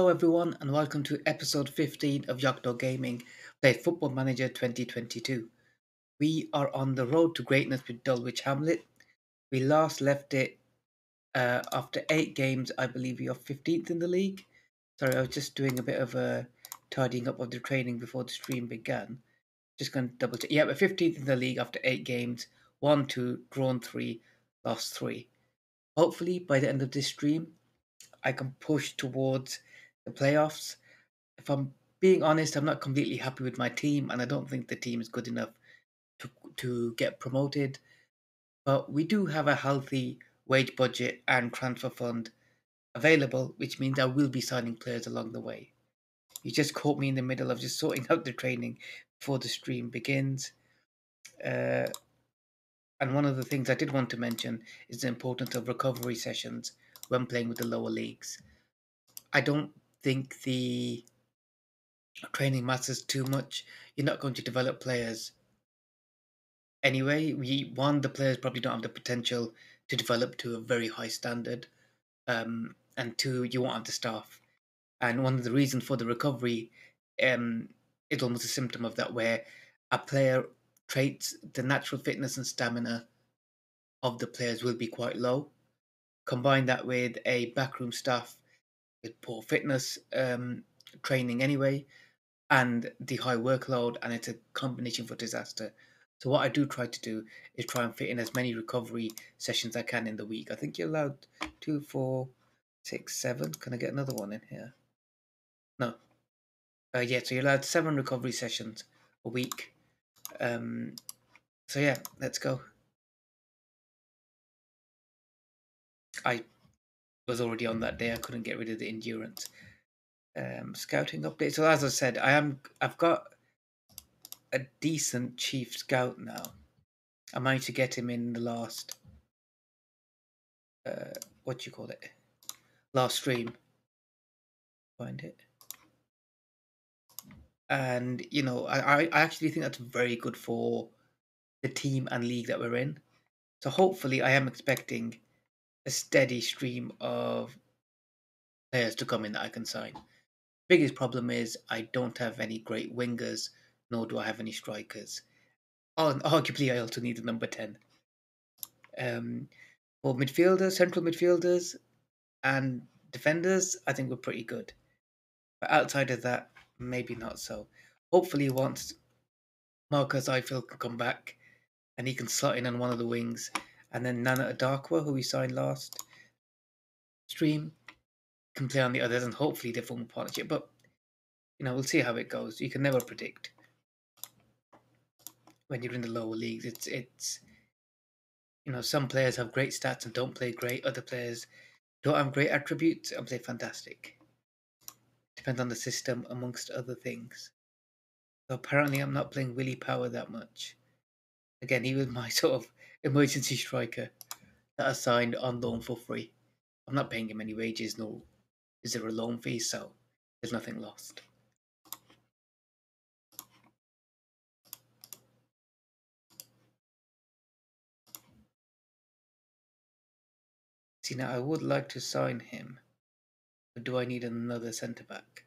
Hello everyone and welcome to episode 15 of Yocto Gaming, Play Football Manager 2022. We are on the road to greatness with Dulwich Hamlet. We last left it uh, after 8 games, I believe we are 15th in the league. Sorry, I was just doing a bit of a tidying up of the training before the stream began. Just going to double check. Yeah, we're 15th in the league after 8 games, 1 2, drawn 3, lost 3. Hopefully by the end of this stream, I can push towards the playoffs. If I'm being honest, I'm not completely happy with my team, and I don't think the team is good enough to to get promoted. But we do have a healthy wage budget and transfer fund available, which means I will be signing players along the way. You just caught me in the middle of just sorting out the training before the stream begins. Uh, and one of the things I did want to mention is the importance of recovery sessions when playing with the lower leagues. I don't think the training matters too much. You're not going to develop players anyway. We one, the players probably don't have the potential to develop to a very high standard, um, and two, you won't have the staff. And one of the reasons for the recovery um, is almost a symptom of that, where a player traits the natural fitness and stamina of the players will be quite low. Combine that with a backroom staff with poor fitness um, training anyway, and the high workload, and it's a combination for disaster. So what I do try to do is try and fit in as many recovery sessions I can in the week. I think you're allowed two, four, six, seven. Can I get another one in here? No. Uh, yeah, so you're allowed seven recovery sessions a week. Um, so yeah, let's go. I was already on that day. I couldn't get rid of the endurance. Um, scouting update. So as I said, I am. I've got a decent chief scout now. I managed to get him in the last. Uh, what do you call it? Last stream. Find it. And you know, I I actually think that's very good for the team and league that we're in. So hopefully, I am expecting a steady stream of players to come in that I can sign. Biggest problem is I don't have any great wingers, nor do I have any strikers. Arguably, I also need a number 10. Um, for midfielders, central midfielders, and defenders, I think we're pretty good. But outside of that, maybe not so. Hopefully, once Marcus Ifill can come back and he can slot in on one of the wings, and then Nana Adakwa, who we signed last stream, can play on the others, and hopefully they form a partnership. But you know, we'll see how it goes. You can never predict when you're in the lower leagues. It's it's you know, some players have great stats and don't play great. Other players don't have great attributes and play fantastic. Depends on the system, amongst other things. So apparently, I'm not playing Willie Power that much. Again, he was my sort of emergency striker that I signed on loan for free. I'm not paying him any wages, no is there a loan fee, so there's nothing lost. See now I would like to sign him. But do I need another centre back?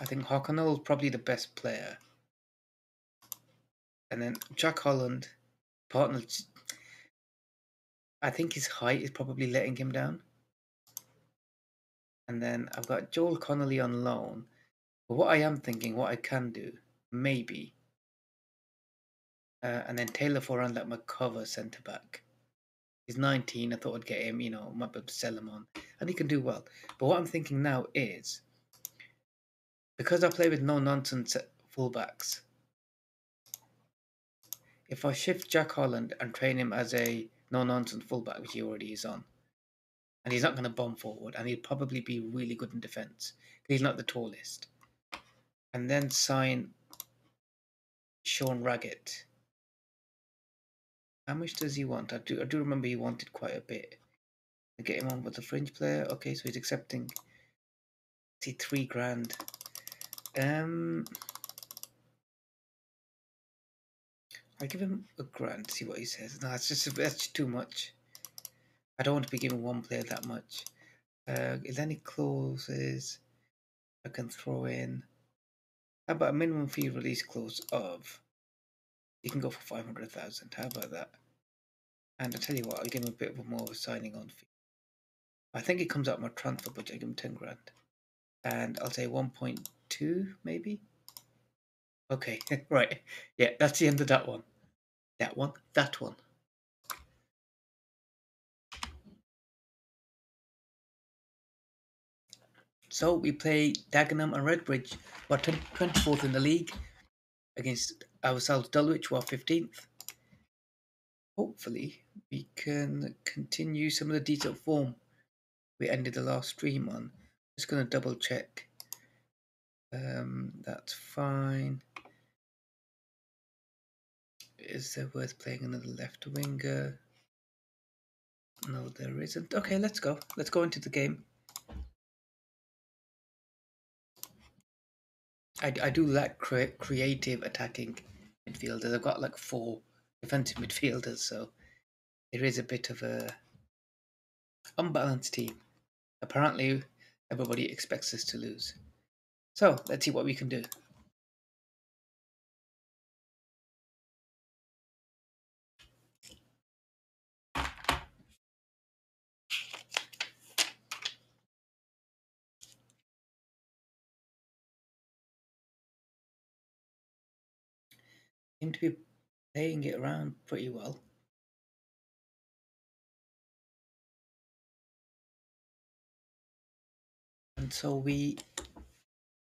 I think Harknell is probably the best player. And then Jack Holland, partner. I think his height is probably letting him down. And then I've got Joel Connolly on loan. But what I am thinking, what I can do, maybe. Uh, and then Taylor Foran let my cover centre back. He's 19. I thought I'd get him, you know, might be able to sell him on. And he can do well. But what I'm thinking now is because I play with no nonsense fullbacks, if I shift Jack Holland and train him as a no nonsense fullback, which he already is on, and he's not going to bomb forward, and he'd probably be really good in defence. He's not the tallest. And then sign Sean Raggett. How much does he want? I do I do remember he wanted quite a bit. I get him on with the fringe player. Okay, so he's accepting see three grand. Um I give him a grand see what he says. No, it's just that's too much. I don't want to be giving one player that much. Uh, is there any clauses I can throw in? How about a minimum fee release clause of? You can go for five hundred thousand. How about that? And I tell you what, I'll give him a bit of a more of a signing on fee. I think it comes out my transfer budget. I give him ten grand, and I'll say one point two maybe. Okay, right. Yeah, that's the end of that one. That one. That one. So we play Dagenham and Redbridge. We're 24th in the league against ourselves, Dulwich, who are 15th. Hopefully, we can continue some of the decent form we ended the last stream on. Just going to double check. Um, that's fine. Is there worth playing another left winger? No, there isn't. Okay, let's go. Let's go into the game. I, I do like cre- creative attacking midfielders. I've got like four defensive midfielders, so it is a bit of a unbalanced team. Apparently, everybody expects us to lose. So let's see what we can do. Seem to be playing it around pretty well. And so we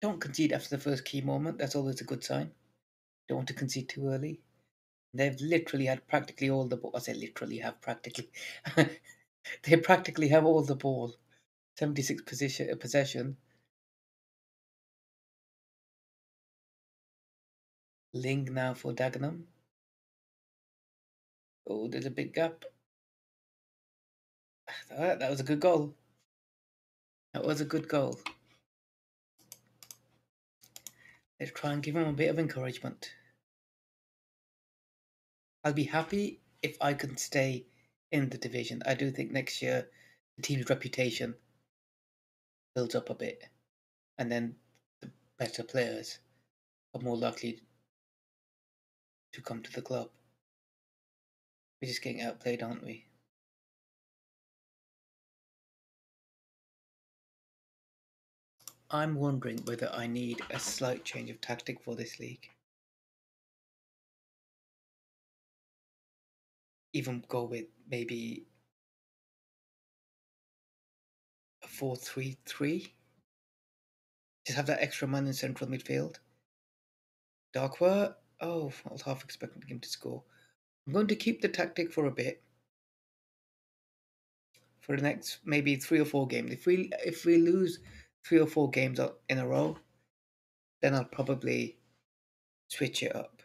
don't concede after the first key moment. That's always a good sign. Don't want to concede too early. They've literally had practically all the ball. I say literally have practically. they practically have all the ball. 76 position, possession. Ling now for Dagenham. Oh, there's a big gap. That, that was a good goal. That was a good goal. Let's try and give him a bit of encouragement. I'll be happy if I can stay in the division. I do think next year the team's reputation builds up a bit, and then the better players are more likely to come to the club. We're just getting outplayed, aren't we? I'm wondering whether I need a slight change of tactic for this league. Even go with maybe a 4 3 3. Just have that extra man in central midfield. Darkwa, oh, I was half expecting him to score. I'm going to keep the tactic for a bit. For the next maybe three or four games. If we if we lose three or four games in a row, then I'll probably switch it up.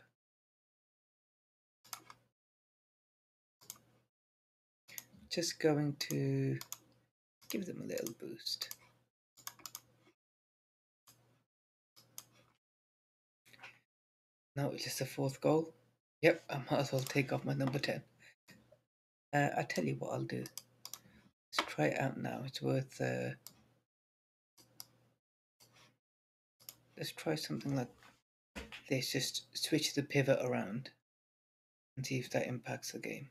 Just going to give them a little boost. Now it's just a fourth goal. Yep, I might as well take off my number 10. Uh, I tell you what I'll do. Let's try it out now. It's worth uh, let's try something like this. Just switch the pivot around and see if that impacts the game.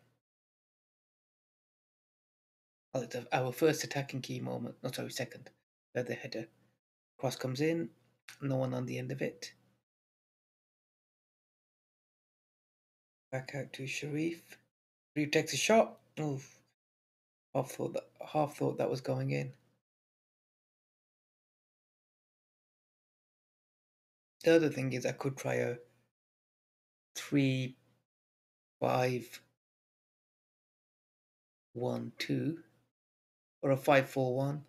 Our first attacking key moment. Not sorry, second. Where the header cross comes in, no one on the end of it. Back out to Sharif. Sharif takes a shot. Oof. Half thought that half thought that was going in. The other thing is I could try a three, five, one, two, or a five, four, one.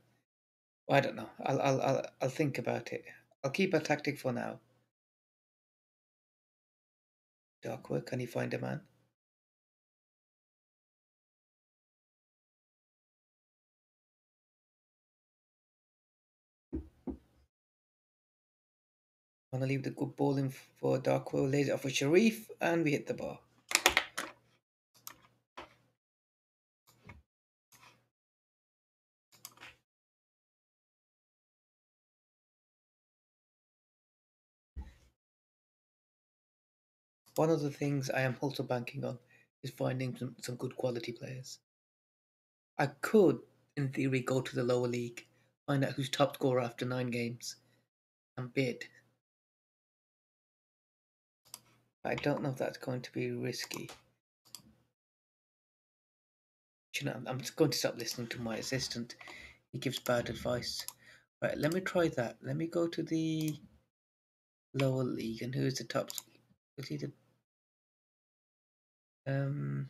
I don't know. I'll I'll I'll I'll think about it. I'll keep a tactic for now. Darkwa, can you find a man? Want to leave the good ball in for Darkwa, lays it off for Sharif, and we hit the bar. One of the things I am also banking on is finding some, some good quality players. I could, in theory, go to the lower league, find out who's top scorer after nine games, and bid. I don't know if that's going to be risky. You know, I'm just going to stop listening to my assistant. He gives bad advice. Right, let me try that. Let me go to the lower league and who's the top? Is he the um?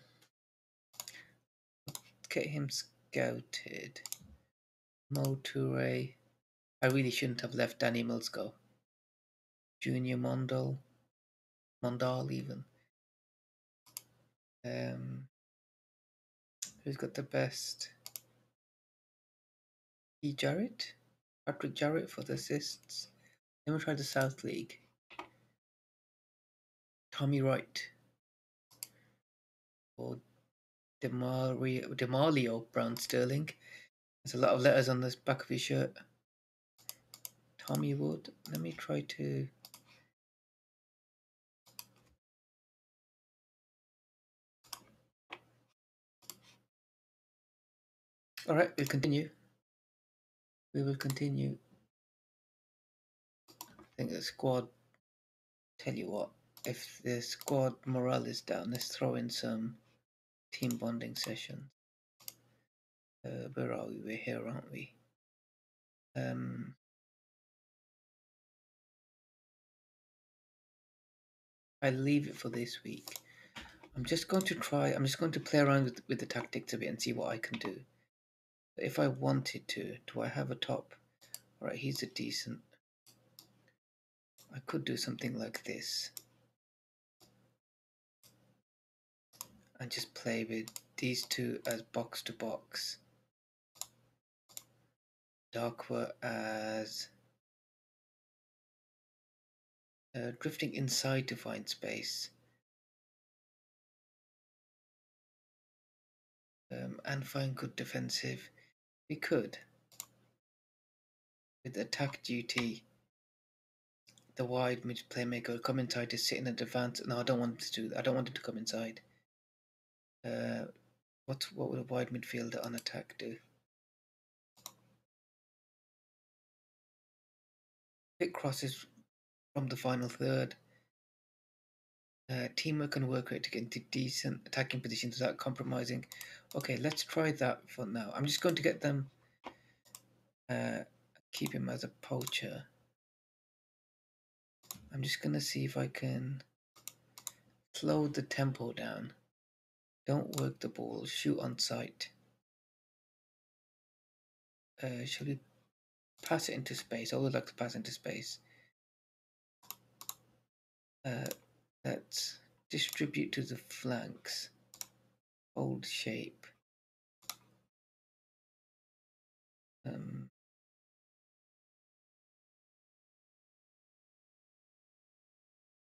Get him scouted. Mo Toure. I really shouldn't have left Danny Mills go. Junior Mondal. Mondal even. Um, who's got the best? E. Jarrett? Patrick Jarrett for the assists. Let me try the South League. Tommy Wright. Or Demario, Demalio Brown Sterling. There's a lot of letters on the back of his shirt. Tommy Wood. Let me try to. All right, we'll continue. We will continue. I think the squad. Tell you what, if the squad morale is down, let's throw in some team bonding sessions. Uh, where are we? We're here, aren't we? Um, I leave it for this week. I'm just going to try. I'm just going to play around with, with the tactics a bit and see what I can do. If I wanted to, do I have a top? All right, he's a decent. I could do something like this. And just play with these two as box to box. Darkwa as uh, drifting inside to find space. Um, and find good defensive. We could. With attack duty, the wide mid playmaker come inside to sit in advance. No, I don't want to do. I don't want him to come inside. Uh, what what would a wide midfielder on attack do? Pick crosses from the final third. Uh, teamwork and work rate to get into decent attacking positions without compromising. Okay, let's try that for now. I'm just going to get them, uh, keep him as a poacher. I'm just going to see if I can slow the tempo down. Don't work the ball, shoot on sight. Uh, shall we pass it into space? I would like to pass into space. Uh, let's distribute to the flanks. Hold shape. Um,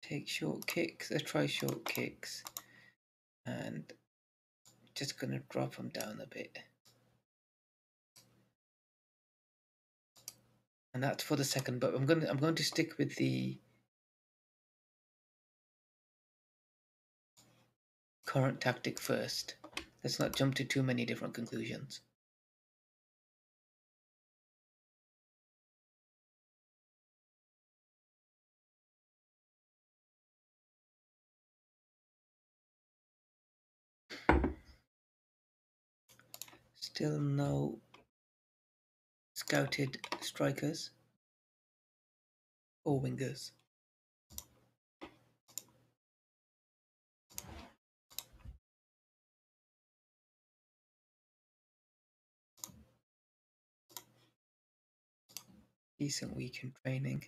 take short kicks. Let's try short kicks. And just gonna drop them down a bit. And that's for the second, but I'm gonna I'm going to stick with the current tactic first. Let's not jump to too many different conclusions. Still no scouted strikers or wingers. decent week in training.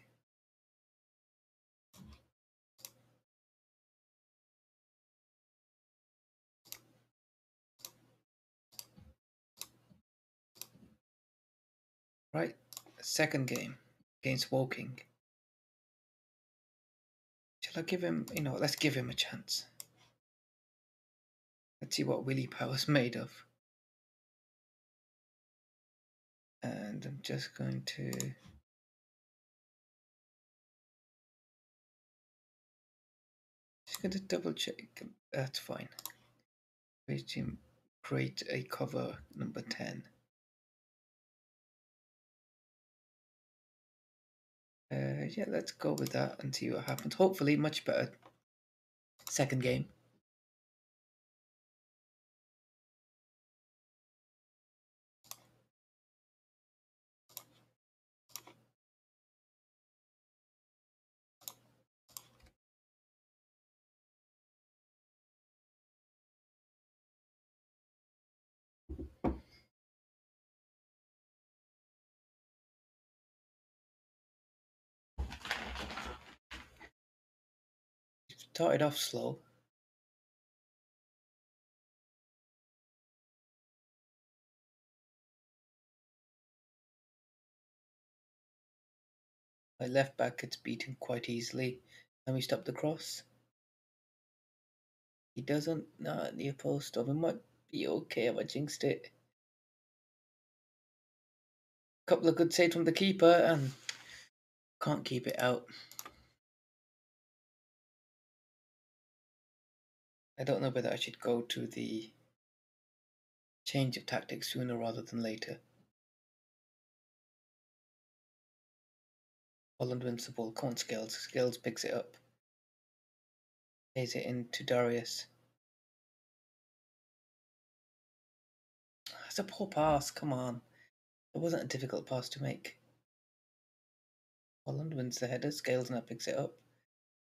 Right, second game against Woking. Shall I give him, you know, let's give him a chance. Let's see what Willie Power's made of. And I'm just going to Just gonna double check. That's fine. Create create a cover number 10. Uh, yeah, let's go with that and see what happens. Hopefully, much better. Second game. Started off slow. My left back gets beaten quite easily. Can we stop the cross? He doesn't. Not near post. Oh, or it might be okay if I jinxed it. Couple of good saves from the keeper and can't keep it out. I don't know whether I should go to the change of tactics sooner rather than later. Holland wins the ball. Come on, Skills. Skills picks it up. Plays it into Darius. That's a poor pass. Come on. It wasn't a difficult pass to make. Holland wins the header. Scales now picks it up.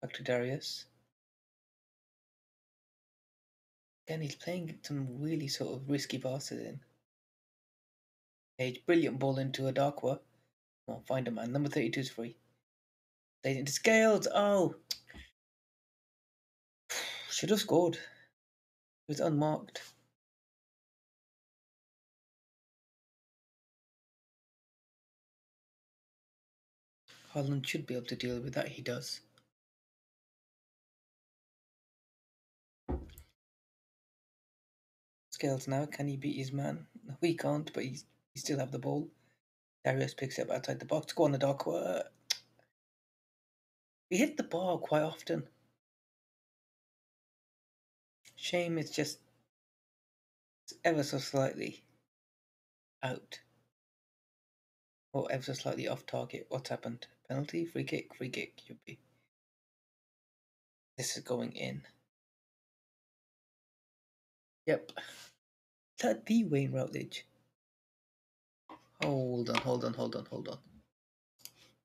Back to Darius. Again, he's playing some really sort of risky passes in. Page, brilliant ball into a Darkwa. Come on, find a man. Number 32 is free. Plays into Scales. Oh! Should have scored. It was unmarked. Holland should be able to deal with that. He does. Scales now. Can he beat his man? He can't, but he's, he still have the ball. Darius picks it up outside the box. Go on the dock. Uh, we hit the bar quite often. Shame it's just ever so slightly out. Or ever so slightly off target. What's happened? Penalty? Free kick? Free kick. Should be. This is going in. Yep. That the Wayne Routledge? Hold on, hold on, hold on, hold on.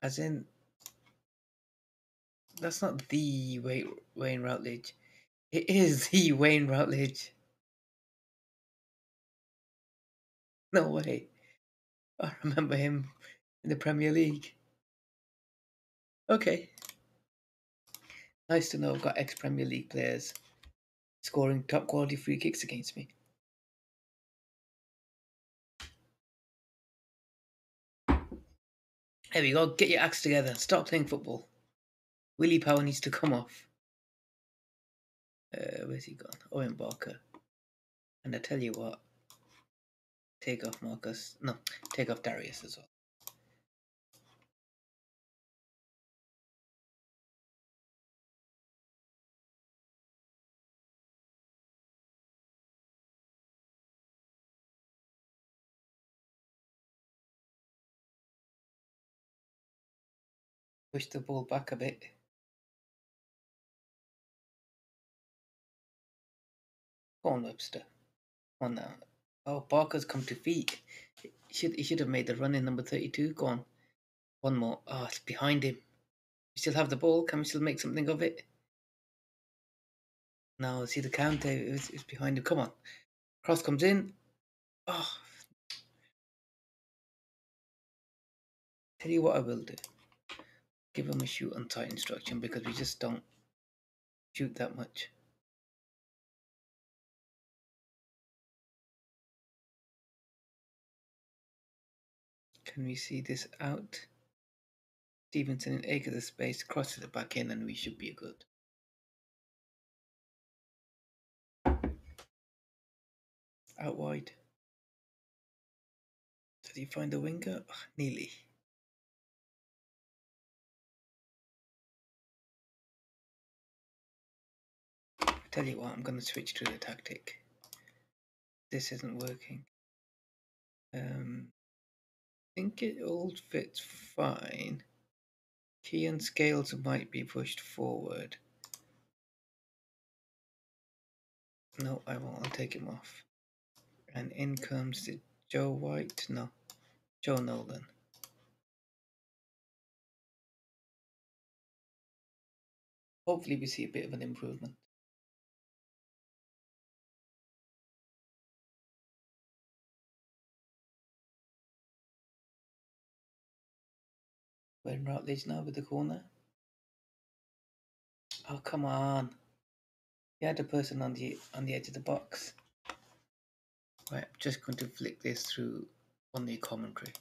As in, that's not the Wayne, Wayne Routledge. It is the Wayne Routledge. No way. I remember him in the Premier League. Okay. Nice to know I've got ex Premier League players scoring top quality free kicks against me. There we go. Get your acts together. Stop playing football. Willie Power needs to come off. Uh, where's he gone? Owen Barker. And I tell you what, take off Marcus. No, take off Darius as well. Push the ball back a bit. Go on, Webster. Come on now. Oh, Barker's come to feet. He should he should have made the run in number thirty-two. Go on. One more. Oh, it's behind him. We still have the ball. Can we still make something of it? No, see the counter. It's behind him. Come on. Cross comes in. Oh. Tell you what I will do. Give him a shoot on tight instruction because we just don't shoot that much. Can we see this out? Stevenson in acres of space crosses it back in and we should be good. Out wide. Did he find the winger? Oh, nearly. Tell you what, I'm going to switch to the tactic. This isn't working. Um, I think it all fits fine. Key and scales might be pushed forward. No, I won't. I'll take him off. And in comes the Joe White. No, Joe Nolan. Hopefully, we see a bit of an improvement. Wayne Routledge now with the corner. Oh come on! He had a person on the on the edge of the box. Right, I'm just going to flick this through on the commentary.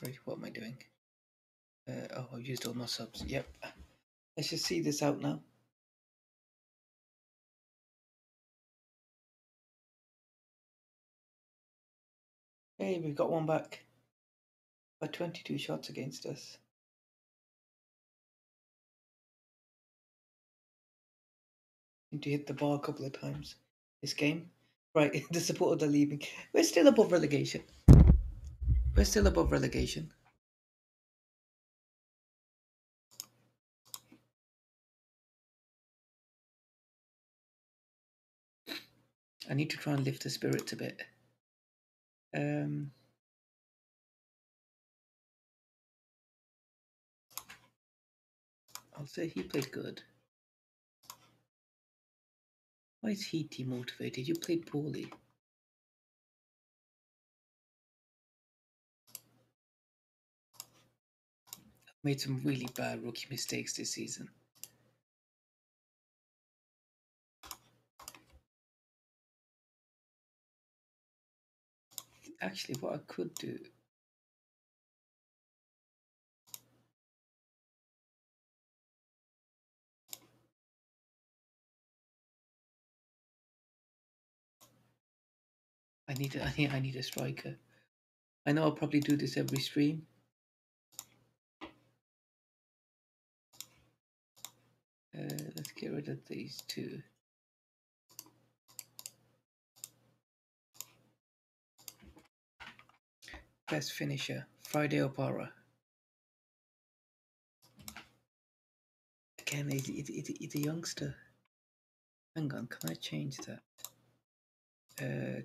Right, what am I doing? Uh, oh, I've used all my subs. Yep. Let's just see this out now. Hey, we've got one back. By 22 shots against us. Need to hit the bar a couple of times this game. Right, the supporters are leaving. We're still above relegation. We're still above relegation. I need to try and lift the spirits a bit. Um, I'll say he played good. Why is he demotivated? You played poorly. I've made some really bad rookie mistakes this season. Actually, what I could do I need I need I need a striker. I know I'll probably do this every stream. Uh, let's get rid of these two. Best finisher, Friday Opara. Again, he's, he's, he's a youngster. Hang on, can I change that? Uh,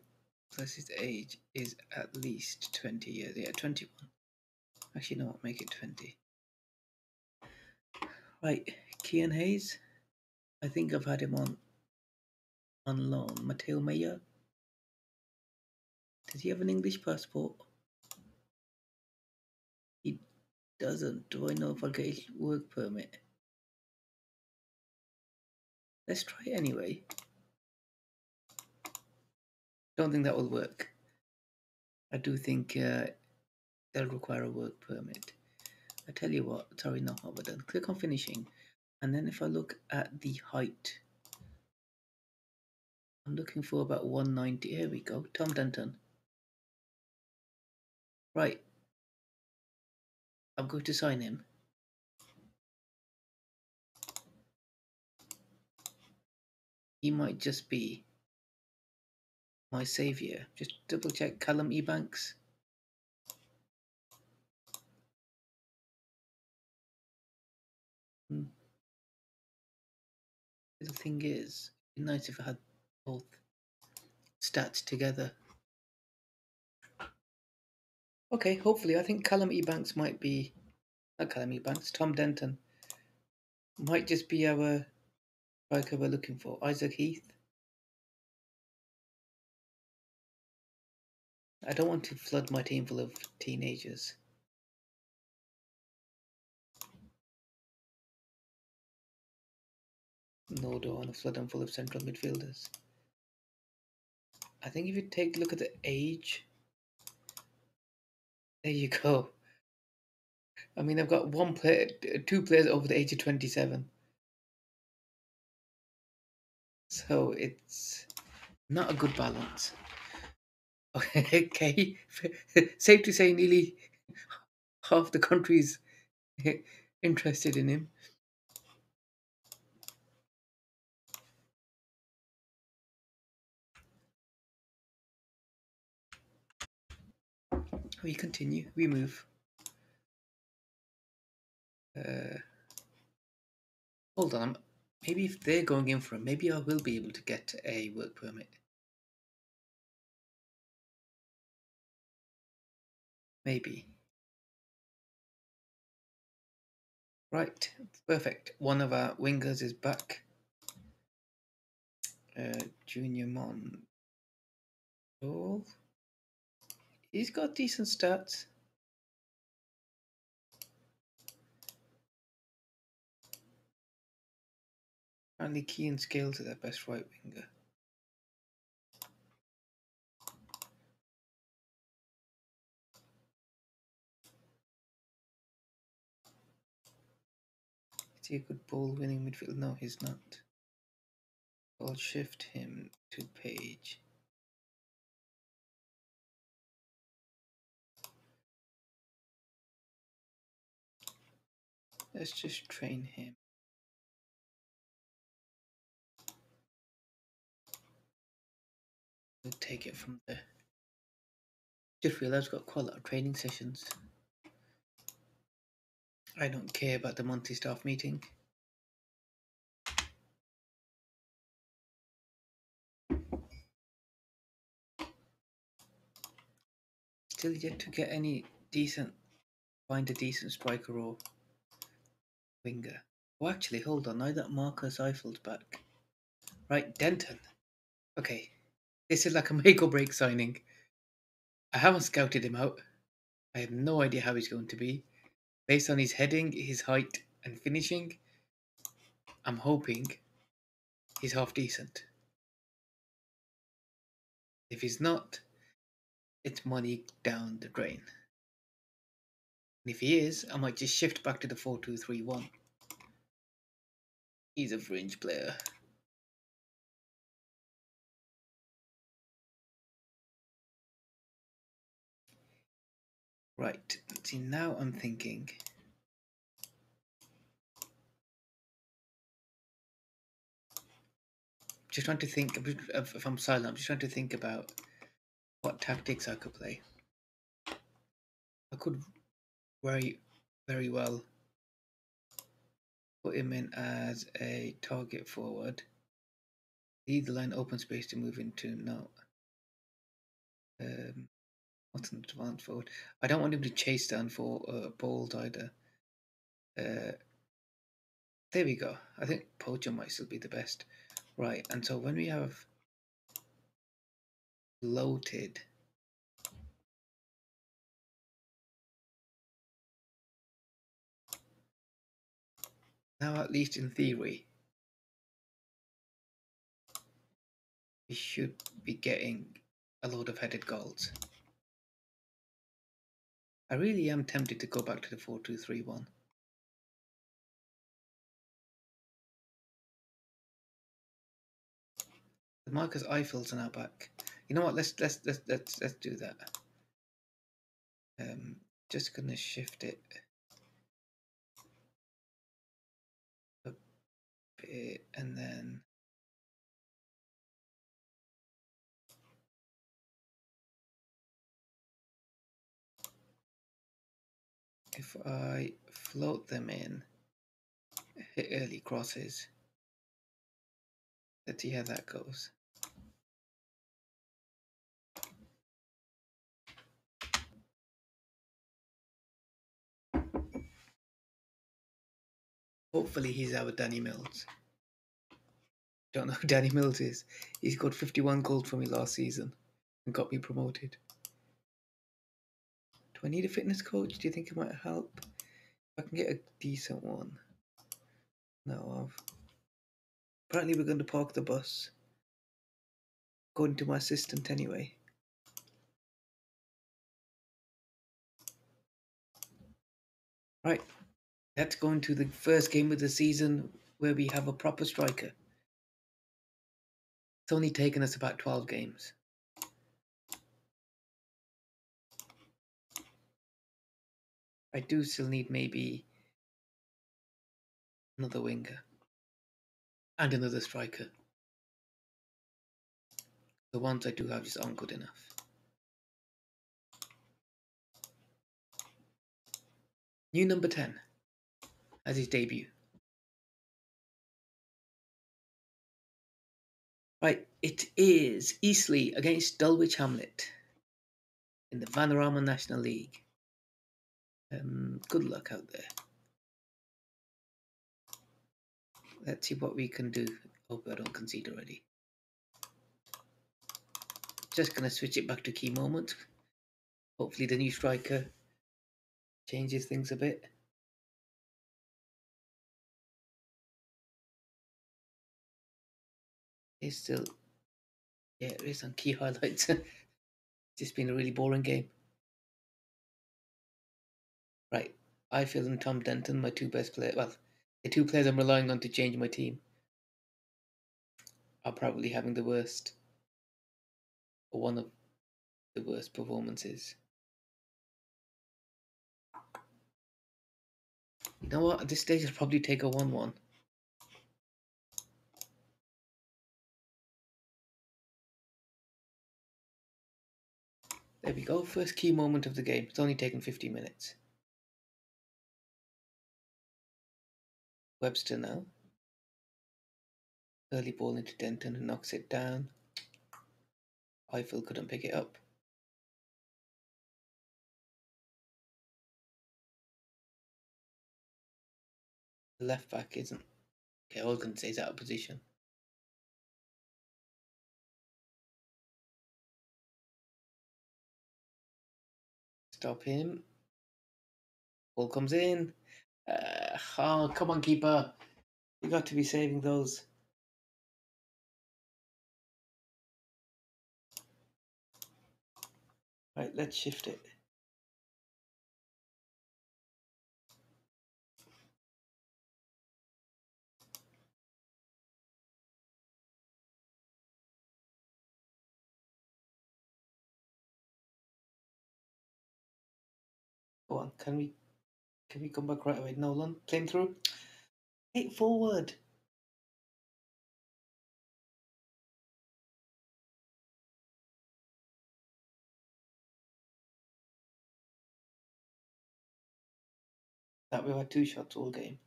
plus his age is at least 20 years. Yeah, 21. Actually, no, make it 20. Right, Kian Hayes. I think I've had him on on loan. Mateo Mayer. Does he have an English passport? He doesn't. Do I know if I'll get his work permit? Let's try it anyway. Don't think that will work. I do think uh, they'll require a work permit. I tell you what, sorry, not Abadan. Click on finishing, and then if I look at the height, I'm looking for about 190. Here we go, Tom Denton. Right. I'm going to sign him. He might just be my saviour. Just double check Callum Ebanks. Hmm. The thing is, it'd be nice if I had both stats together. Okay, hopefully, I think Callum Ebanks might be, not Callum Ebanks, Tom Denton might just be our striker we're looking for. Isaac Heath. I don't want to flood my team full of teenagers. Nor do I want to flood them full of central midfielders. I think if you take a look at the age, there you go. I mean, I've got one player, two players over the age of 27. So it's not a good balance okay, safe to say nearly half the country's interested in him. We continue, we move. Uh, hold on, maybe if they're going in for it, maybe I will be able to get a work permit. Maybe. Right, perfect. One of our wingers is back. Uh, Junior Mon. He's got decent stats. Apparently key and scale to their best right winger. He a good ball winning midfield? No, he's not. I'll shift him to page. Let's just train him. We'll take it from there. Just realised I've got quite a lot of training sessions. I don't care about the monthly staff meeting. Still yet to get any decent, find a decent striker or winger. Oh, actually, hold on. Now that Marcus Ifill's back. Right, Denton. Okay, this is like a make or break signing. I haven't scouted him out. I have no idea how he's going to be. Based on his heading, his height, and finishing, I'm hoping he's half decent. If he's not, it's money down the drain. And if he is, I might just shift back to the 4-2-3-1. He's a fringe player. Right, see now I'm thinking just trying to think if I'm silent, I'm just trying to think about what tactics I could play. I could very very well put him in as a target forward. Leave the line open space to move into no. Um, what's an advanced forward? I don't want him to chase down for uh, balls either. Uh, there we go. I think Poacher might still be the best. Right, and so when we have loaded Now, at least in theory, we should be getting a load of headed goals. I really am tempted to go back to the 4-2-3-1. The Marcus Ifill's are now back. You know what? Let's let's let's let's let's do that. Um, just gonna shift it. it and then if I float them in, hit early crosses, let's see how that goes. Hopefully he's our Danny Mills. Don't know who Danny Mills is. He's got 51 goals for me last season and got me promoted. Do I need a fitness coach? Do you think it might help? If I can get a decent one. No, I've... Apparently we're going to park the bus. According to my assistant anyway. Right, let's go into the first game of the season where we have a proper striker. It's only taken us about 12 games. I do still need maybe another winger and another striker. The ones I do have just aren't good enough. New number 10 as his debut. Right, it is Eastleigh against Dulwich Hamlet in the Vanarama National League. Um, good luck out there. Let's see what we can do. Hope I don't concede already. Just going to switch it back to key moment. Hopefully the new striker changes things a bit. It's still, yeah, it is on key highlights. it's just been a really boring game. Right, Ifill and Tom Denton, my two best players. Well, the two players I'm relying on to change my team are probably having the worst, or one of the worst performances. You know what? At this stage, I'll probably take a 1 1. There we go. First key moment of the game. It's only taken 50 minutes. Webster now. Early ball into Denton and knocks it down. Ifill couldn't pick it up. The left back isn't. Okay, going to say he's out of position. Stop him. Ball comes in. Uh, oh, come on, keeper. You got to be saving those. Right, let's shift it. Go on, can we can we come back right away? Nolan, play through. Hit forward. That we had two shots all game.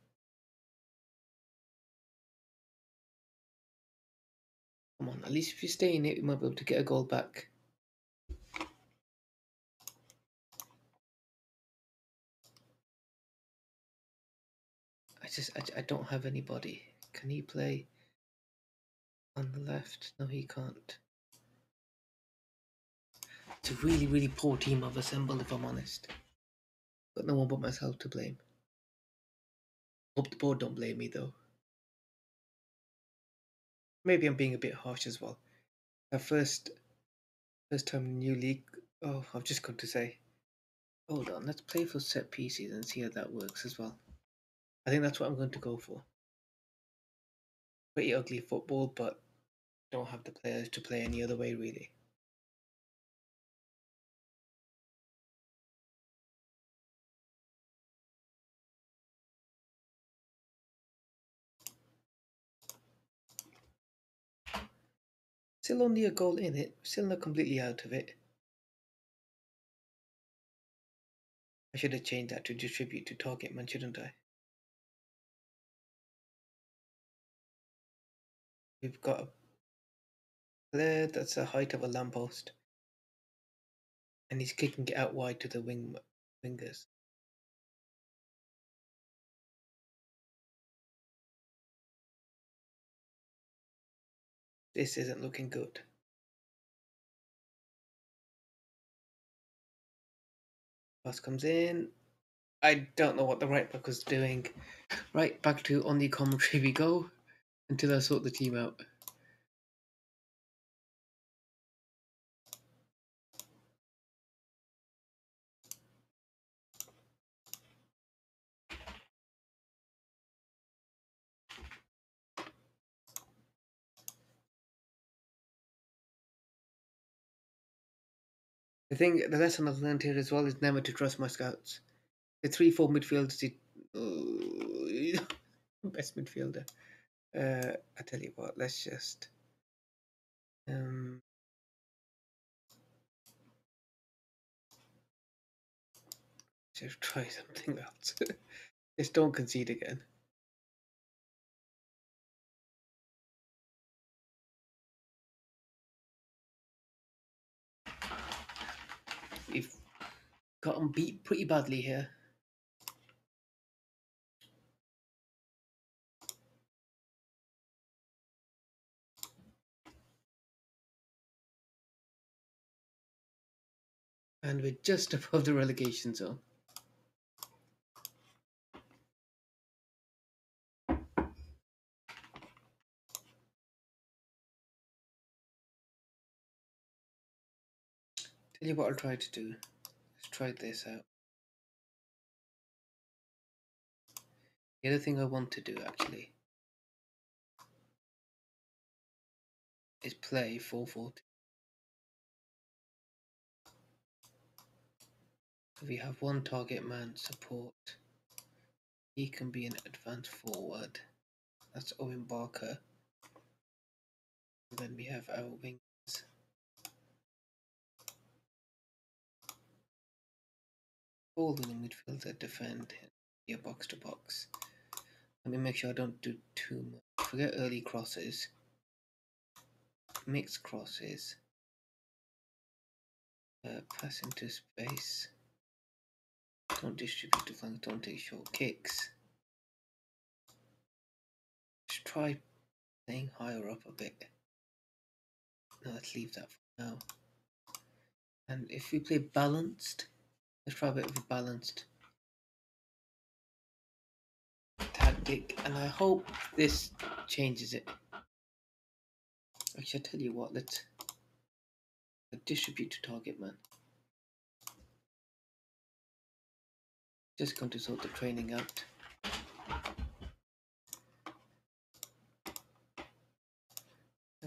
Come on, at least if you stay in it, we might be able to get a goal back. I just, I, I don't have anybody. Can he play on the left? No, he can't. It's a really, really poor team I've assembled, if I'm honest. Got no one but myself to blame. Hope the board don't blame me, though. Maybe I'm being a bit harsh as well. Our first, first time in new league. Oh, I've just got to say. Hold on, let's play for set pieces and see how that works as well. I think that's what I'm going to go for. Pretty ugly football, but don't have the players to play any other way, really. Still only a goal in it, still not completely out of it. I should have changed that to distribute to target man, shouldn't I? We've got a player that's the height of a lamppost. And he's kicking it out wide to the wing wingers. This isn't looking good. Pass comes in. I don't know what the right back was doing. Right, back to on the commentary we go until I sort the team out. The thing, the lesson I've learned here as well is never to trust my scouts. The three, four midfielders, uh, best midfielder. Uh, I tell you what, let's just. Um, Just try something else. Just don't concede again. We've gotten beat pretty badly here. And we're just above the relegation zone. Tell you what I'll try to do. Let's try this out. The other thing I want to do actually is play 440. We have one target man support. He can be an advanced forward. That's Owen Barker. And then we have our wing All the midfielder defend your box to box. Let me make sure I don't do too much. Forget early crosses. Mixed crosses. Uh, pass into space. Don't distribute the flank, don't take short kicks. Just try playing higher up a bit. No, let's leave that for now. And if we play balanced, Let's try a bit of a balanced tactic, and I hope this changes it. Actually, I tell you what, let's distribute to target man. Just going to sort the training out.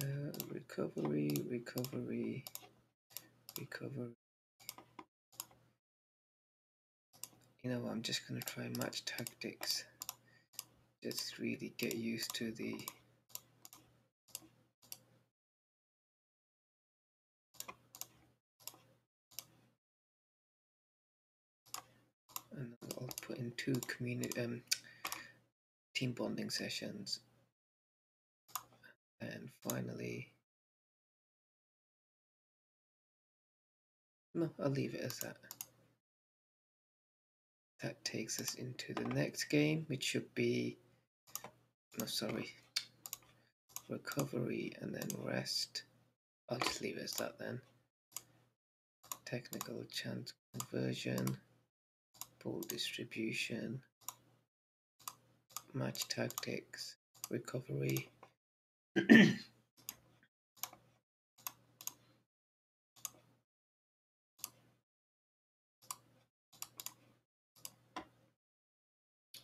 Uh, recovery, recovery, recovery. you know what, I'm just going to try match tactics. Just really get used to the and I'll put in two community um, team bonding sessions and finally no I'll leave it as that that takes us into the next game, which should be, no, sorry, recovery and then rest. I'll just leave it as that then. Technical chance conversion, ball distribution, match tactics, recovery.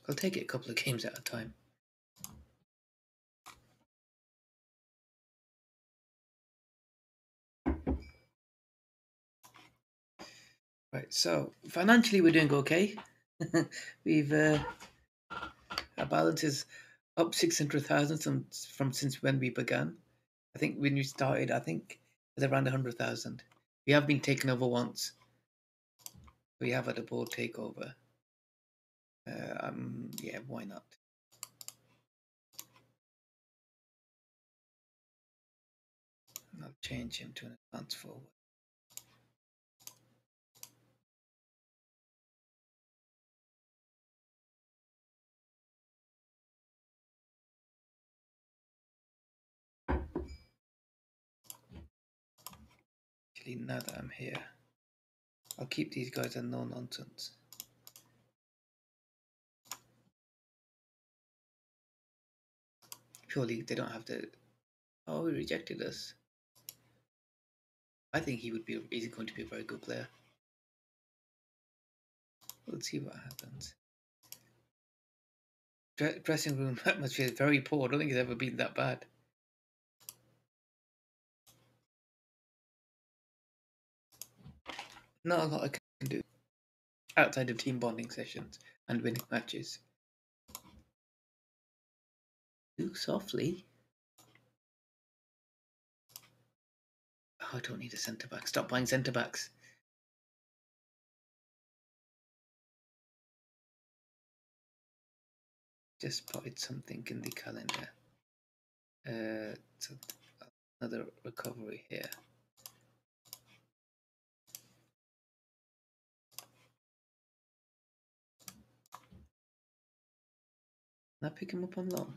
I'll take it a couple of games at a time. Right, so financially we're doing okay. We've uh, our balance is up six hundred thousand from from since when we began. I think when we started, I think it was around hundred thousand. We have been taken over once. We have had a board takeover. Uh, um, yeah, why not? I'll change him to an advance forward. Actually, now that I'm here, I'll keep these guys a no nonsense. Surely they don't have to. Oh, he rejected us. I think he would be. He's going to be a very good player. Let's see what happens. dressing room atmosphere is very poor. I don't think it's ever been that bad. not a lot I can do outside of team bonding sessions and winning matches. Too softly. Oh, I don't need a centre back. Stop buying centre backs. Just spotted something in the calendar. Uh, another recovery here. I pick him up on loan?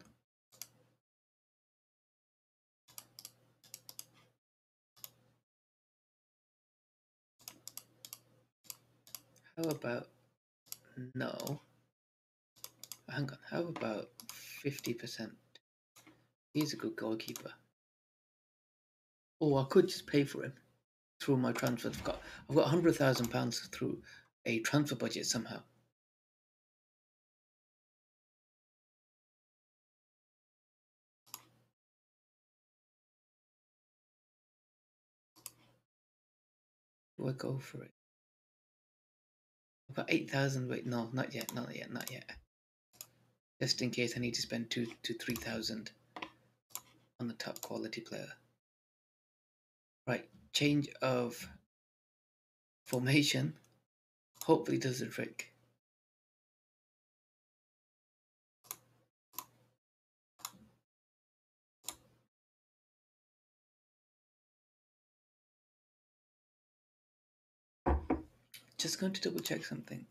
How about no? Hang on, how about 50%? He's a good goalkeeper. Oh, I could just pay for him through my transfer. I've got I've got hundred thousand pounds through a transfer budget somehow. Do I go for it? I've got eight thousand. Wait, no, not yet, not yet, not yet. Just in case I need to spend two to three thousand on the top quality player. Right, change of formation. Hopefully does the trick. Just going to double check something.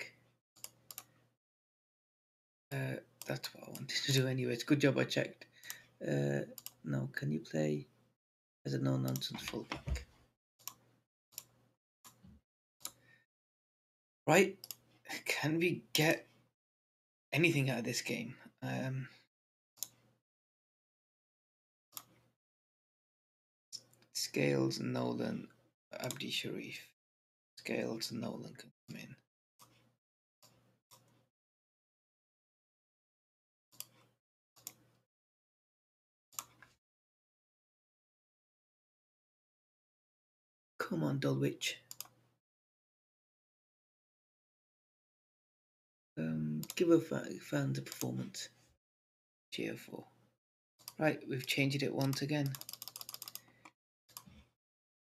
Uh, that's what I wanted to do anyways. Good job I checked. Uh, can you play as a no-nonsense fullback? Right, can we get anything out of this game? Um, Scales, Nolan, Abdi Sharif. Scales, Nolan can come in. Come on, Dulwich. Um, give a fan the performance. Cheerful. Right, we've changed it once again.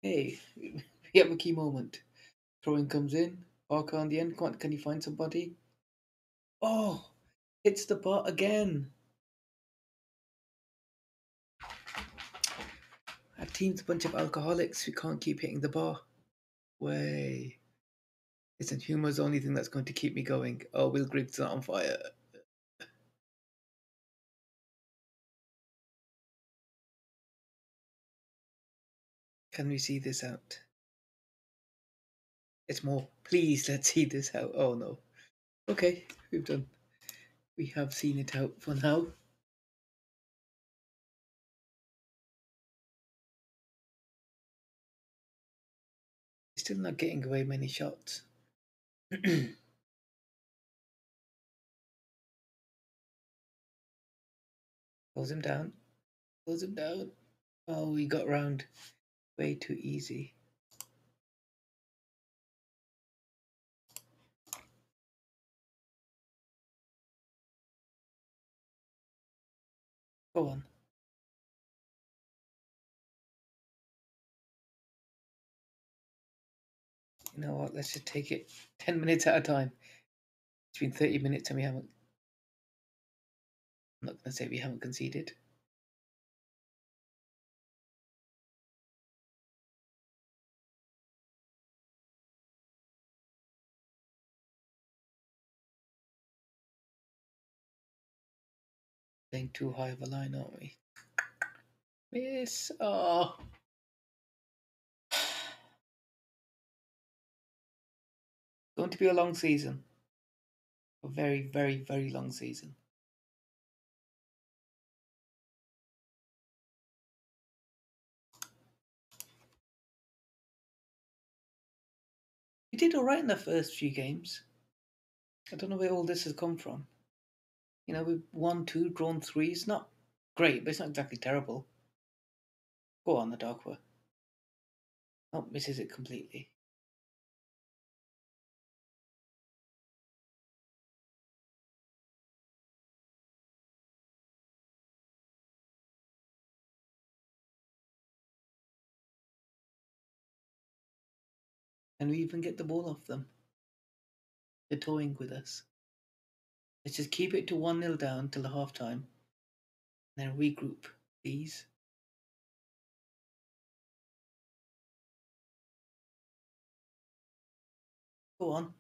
Hey, we have a key moment. Throwing comes in. Parker on the end. Can you find somebody? Oh, it's the bar again. Our team's a bunch of alcoholics. We can't keep hitting the bar. Way. Isn't humor the only thing that's going to keep me going? Oh, Will Griggs not on fire. Can we see this out? It's more, please let's see this out. Oh no. Okay, we've done. We have seen it out for now. Still not getting away many shots. Close him down. Close him down. Oh, we got round way too easy. Go on. You know what? Let's just take it 10 minutes at a time. It's been 30 minutes and we haven't. I'm not going to say we haven't conceded. Playing too high of a line, aren't we? Miss. Oh. Going to be a long season. A very, very, very long season. We did alright in the first few games. I don't know where all this has come from. You know, we've won two, drawn three. It's not great, but it's not exactly terrible. Go on, the dog were. Oh, misses it completely. Can we even get the ball off them? They're toying with us. Let's just keep it to 1 0 down till the half time. Then regroup, please. Go on.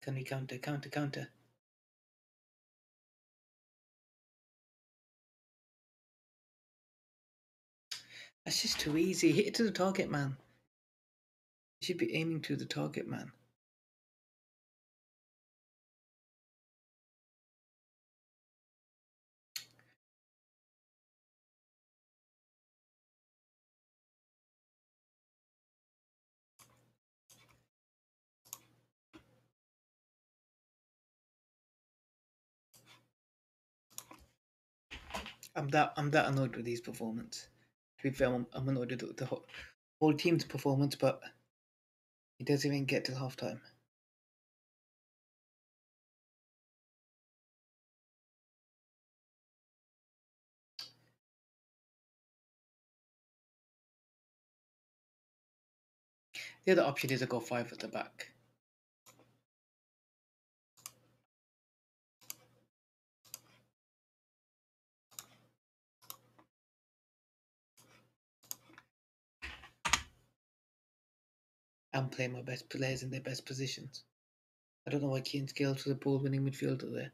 Can we counter, counter, counter? That's just too easy. Hit it to the target man. You should be aiming to the target man. I'm that I'm that annoyed with his performance. To be fair, I'm, I'm annoyed with the whole, whole team's performance, but he doesn't even get till half time. The other option is to go five at the back. And play my best players in their best positions. I don't know why Keane Scales was a ball winning midfielder there.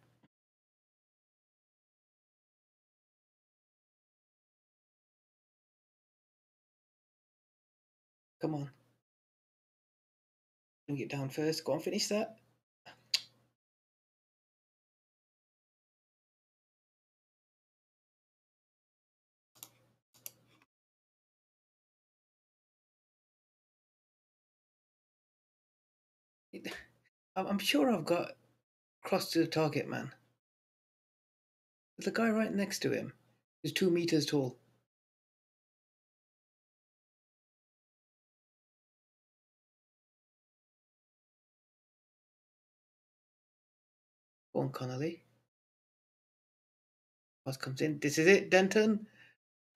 Come on. Bring it down first. Go and finish that. I'm sure I've got cross to the target man. There's a guy right next to him is two meters tall. Go on, Connolly. Pass comes in. This is it, Denton.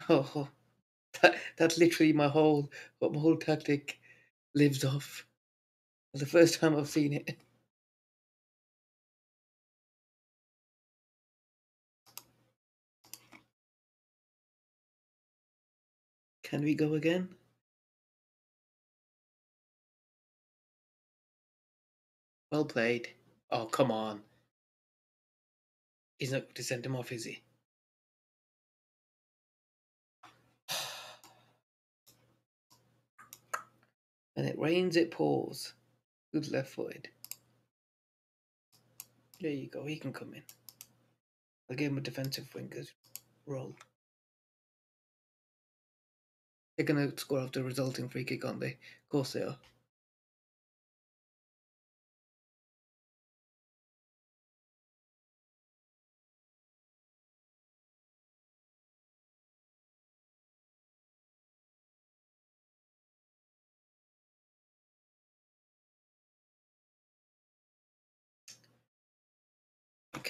Oh, that, that's literally my whole what my whole tactic lives off. For the first time I've seen it. Can we go again? Well played. Oh, come on. He's not going to send him off, is he? And it rains, it pours. Good left footed. There you go, he can come in. I'll give him a defensive winger's role. They're going to score off the resulting free kick, aren't they? Of course they are.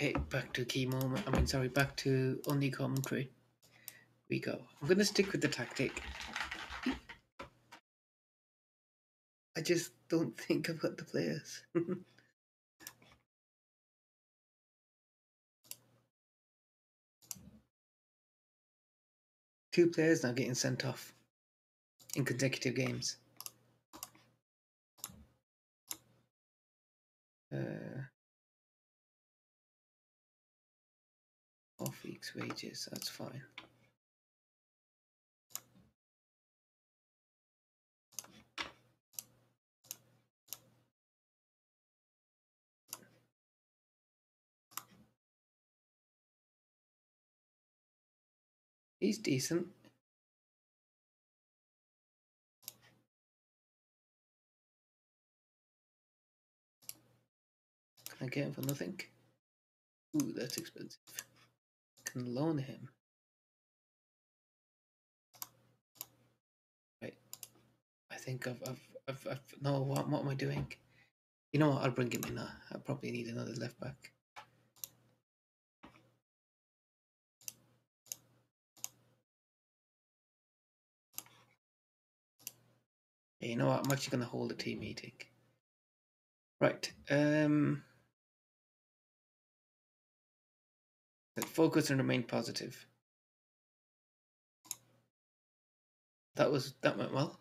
Okay, back to key moment. I mean, sorry, back to only commentary. We go. I'm going to stick with the tactic. I just don't think I've got the players. Two players now getting sent off in consecutive games. Uh, off week's wages, that's fine. He's decent. Can I get him for nothing? Ooh, that's expensive. Can loan him. Right. I think I've, I've, I've, I've no, what, what am I doing? You know what, I'll bring him in. Uh, I probably need another left back. you know what? I'm actually going to hold a team meeting. Right. Um. Focus and remain positive. That was that went well.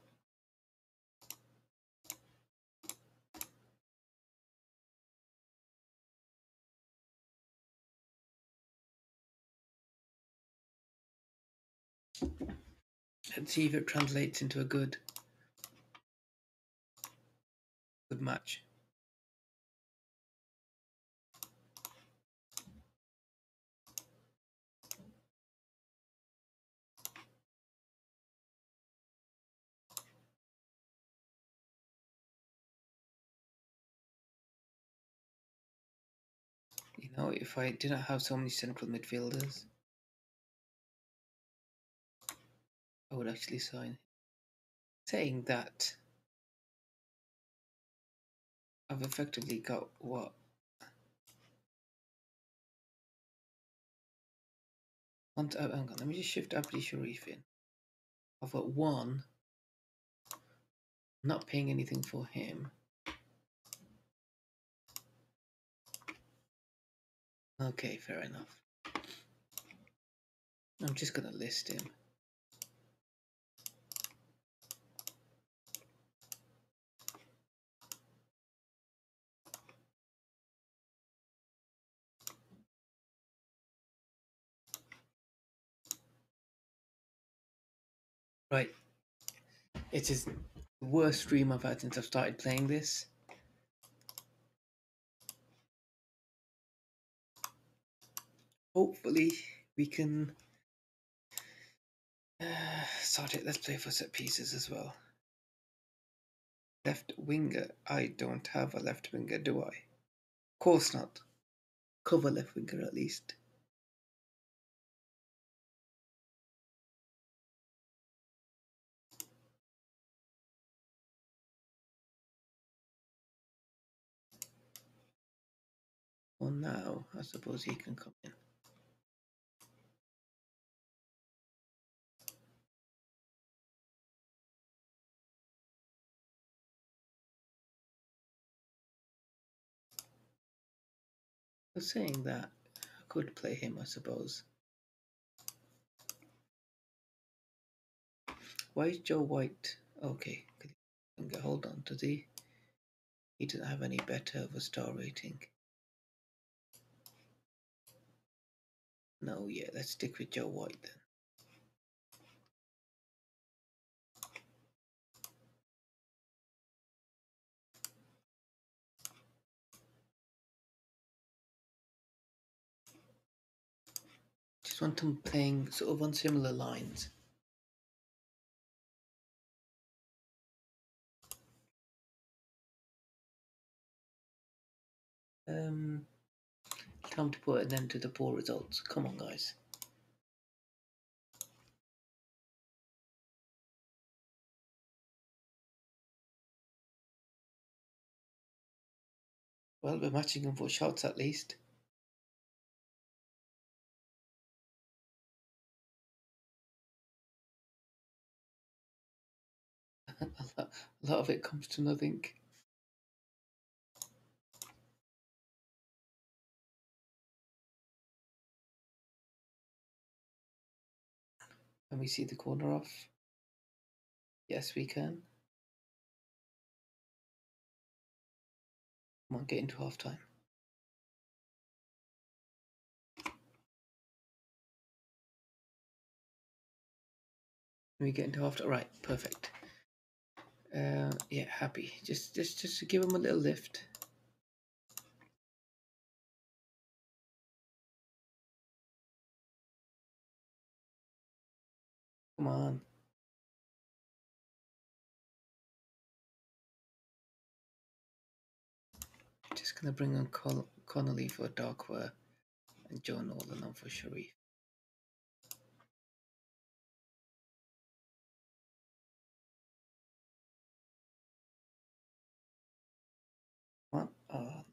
Let's see if it translates into a good good match. Know, if I didn't have so many central midfielders, I would actually sign. Saying that, I've effectively got what? One, uh, hang on, let me just shift Abdi Sharif in. I've got one. Not paying anything for him. Okay, fair enough. I'm just gonna list him. Right. It is the worst stream I've had since I've started playing this. Hopefully we can uh, sort it. Let's play for set pieces as well. Left winger. I don't have a left winger, do I? Of course not. Cover left winger at least. Well, now I suppose he can come in. For saying that, I could play him, I suppose. Why is Joe White? Okay, hold on to the. He doesn't have any better of a star rating. No, yeah, let's stick with Joe White then. Just want them playing sort of on similar lines. Um, time to put an end to the poor results. Come on, guys. Well, we're matching them for shots at least. a, lot, of it comes to nothing. Can we see the corner off? Yes, we can. Come on, get into half time. we get into half time? Right, perfect. Uh, yeah, happy. Just, just, just to give him a little lift. Come on. Just gonna bring on Con Connolly for Darkwa and John Nolan on for Sharif. Come on.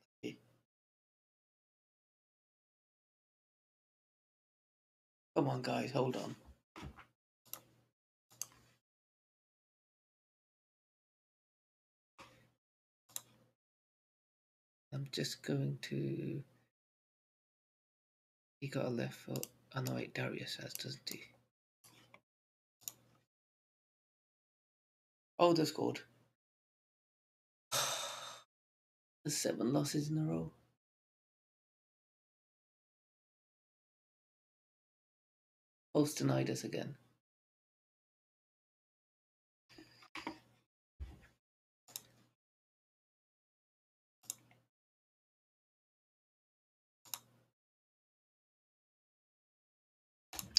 Oh, guys, hold on. I'm just going to He got a left foot. Oh, I know it Darius has, doesn't he? Oh, they scored. The seven losses in a row. Host denied us again.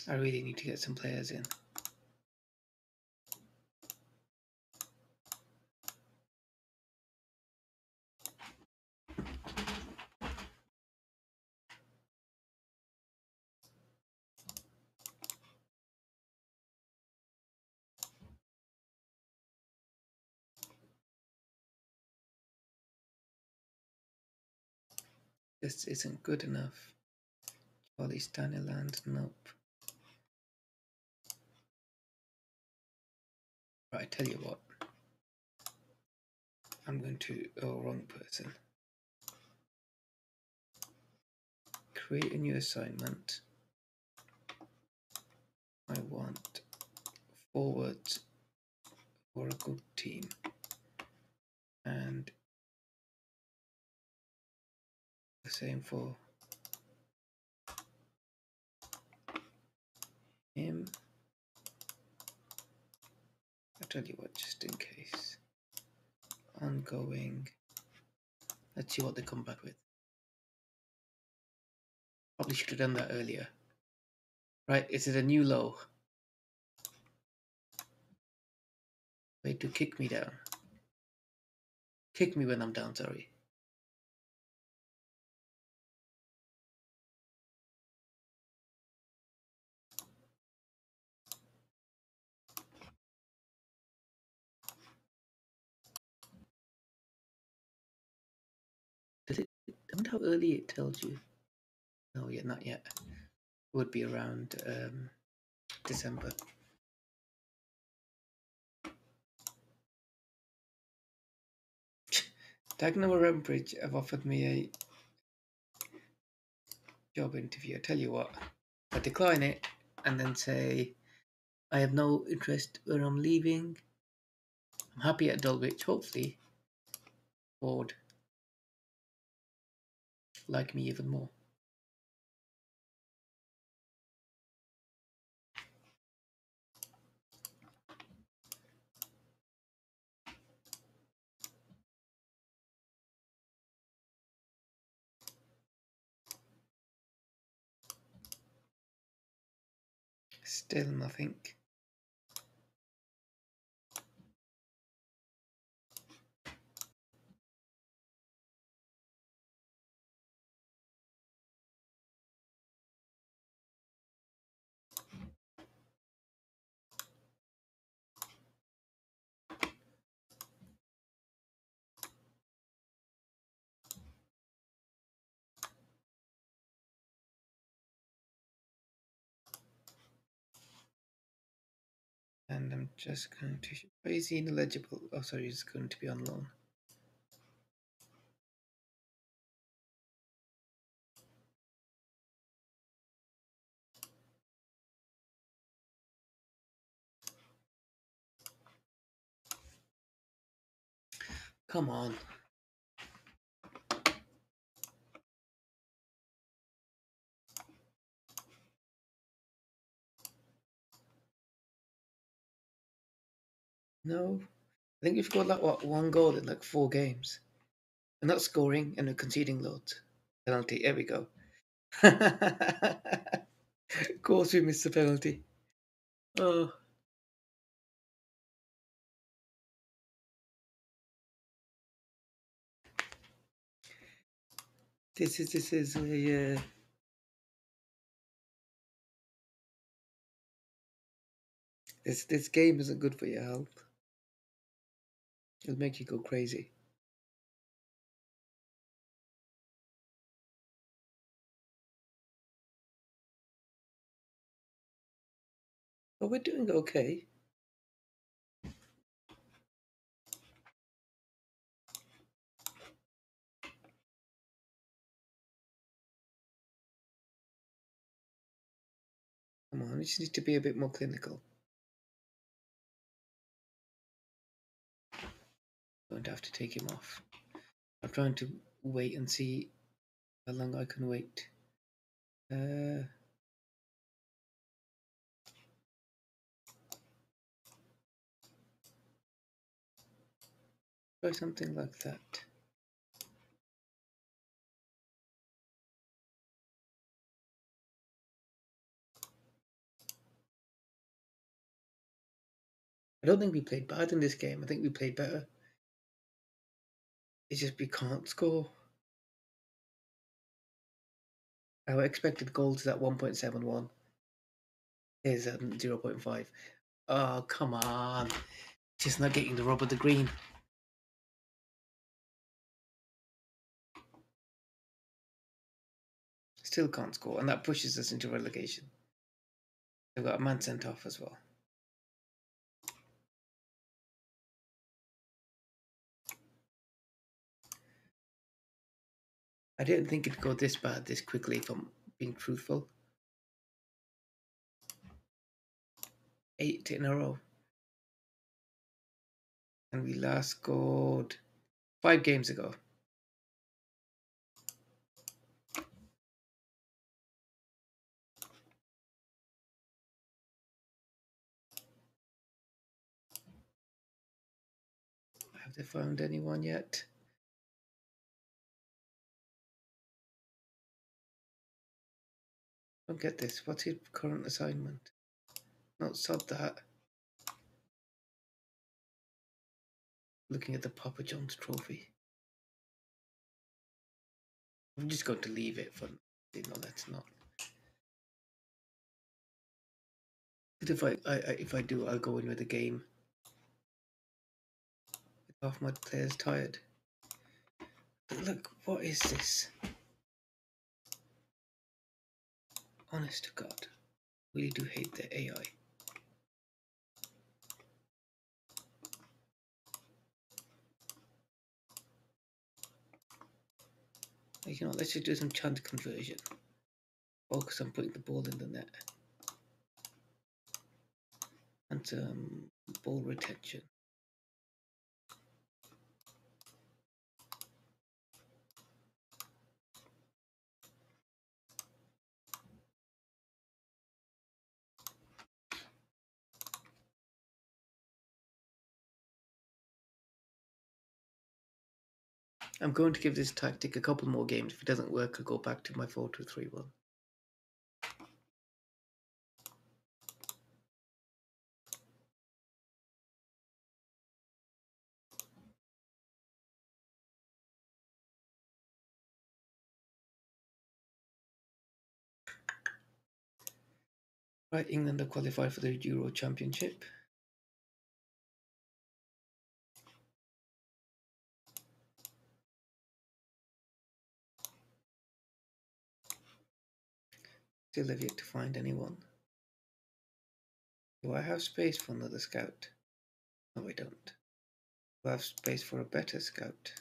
I really need to get some players in. This isn't good enough. Charlie Staniland, nope. Right, I tell you what. I'm going to, oh, wrong person. Create a new assignment. I want forwards for a good team. And same for him. I'll tell you what, just in case. Ongoing. Let's see what they come back with. Probably should have done that earlier. Right, is it a new low? Wait to kick me down. Kick me when I'm down, sorry. It? I wonder how early it tells you. No, yeah, not yet. Would be around um, December. Dagenham or Redbridge have offered me a job interview. I tell you what, I decline it and then say I have no interest where I'm leaving. I'm happy at Dulwich. Hopefully, Ford like me even more. Still nothing. And I'm just going to. Why is he ineligible? Oh, sorry, he's going to be on loan. Come on. No, I think we've got like what one goal in like four games. We're not scoring and conceding loads. Penalty. Here we go. of course, we missed the penalty. Oh. This is this is a. Uh... This this game isn't good for your health. It'll make you go crazy. But we're doing okay. Come on, we just need to be a bit more clinical. Going to have to take him off. I'm trying to wait and see how long I can wait. Uh, try something like that. I don't think we played bad in this game. I think we played better. It's just we can't score. Our expected goals is at 1.71. Is at 0.5. Oh, come on. Just not getting the rub of the green. Still can't score, and that pushes us into relegation. They've got a man sent off as well. I didn't think it'd go this bad this quickly, if I'm being truthful. Eight in a row. And we last scored five games ago. Have they found anyone yet? Don't get this. What's your current assignment? Not sod that. Looking at the Papa John's trophy. I'm just going to leave it for no, that's not. But if I, I, I if I do, I'll go in with a game. Half my players tired. But look, what is this? Honest to God, really do hate the AI. you know, let's just do some chance conversion. Focus on putting the ball in the net. And some ball retention. I'm going to give this tactic a couple more games. If it doesn't work, I'll go back to my 4-2-3-1. Right, England have qualified for the Euro Championship. Still have yet to find anyone. Do I have space for another scout? No, I don't. Do I have space for a better scout?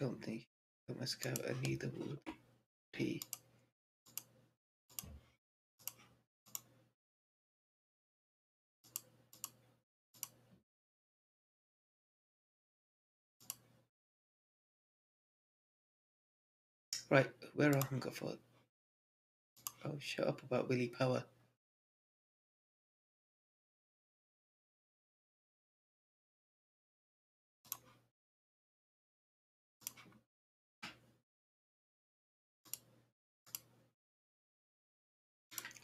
Don't think I'm a scout and neither would P. Right, where are Hungerford? Oh, shut up about Willie Power.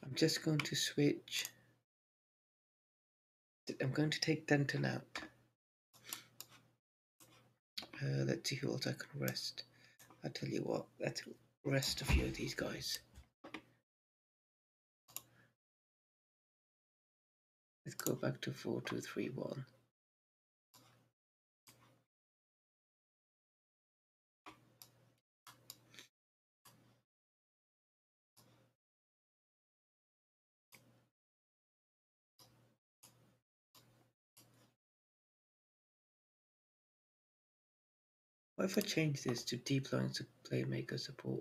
I'm just going to switch. I'm going to take Denton out. Uh, let's see who else I can rest. I tell you what, let's rest a few of these guys. Let's go back to 4231. What if I change this to deep line to playmaker support?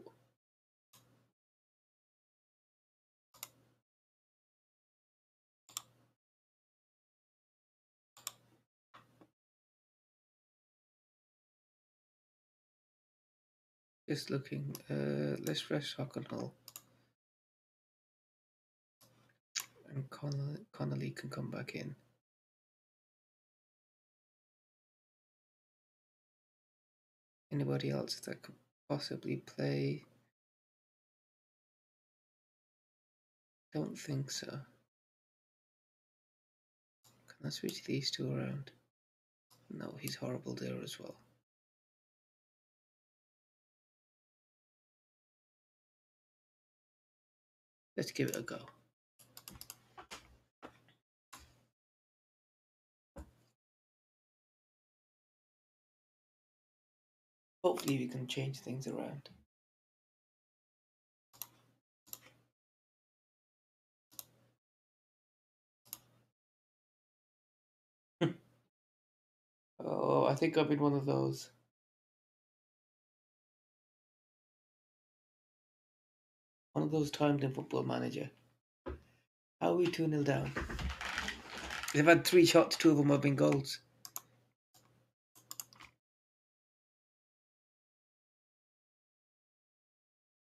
Just looking, uh, let's press Hull. And Connolly can come back in. Anybody else that could possibly play? Don't think so. Can I switch these two around? No, he's horrible there as well. Let's give it a go. Hopefully we can change things around. oh, I think I've been one of those. One of those times in Football Manager. How are we 2 0 down? They've had three shots, two of them have been goals.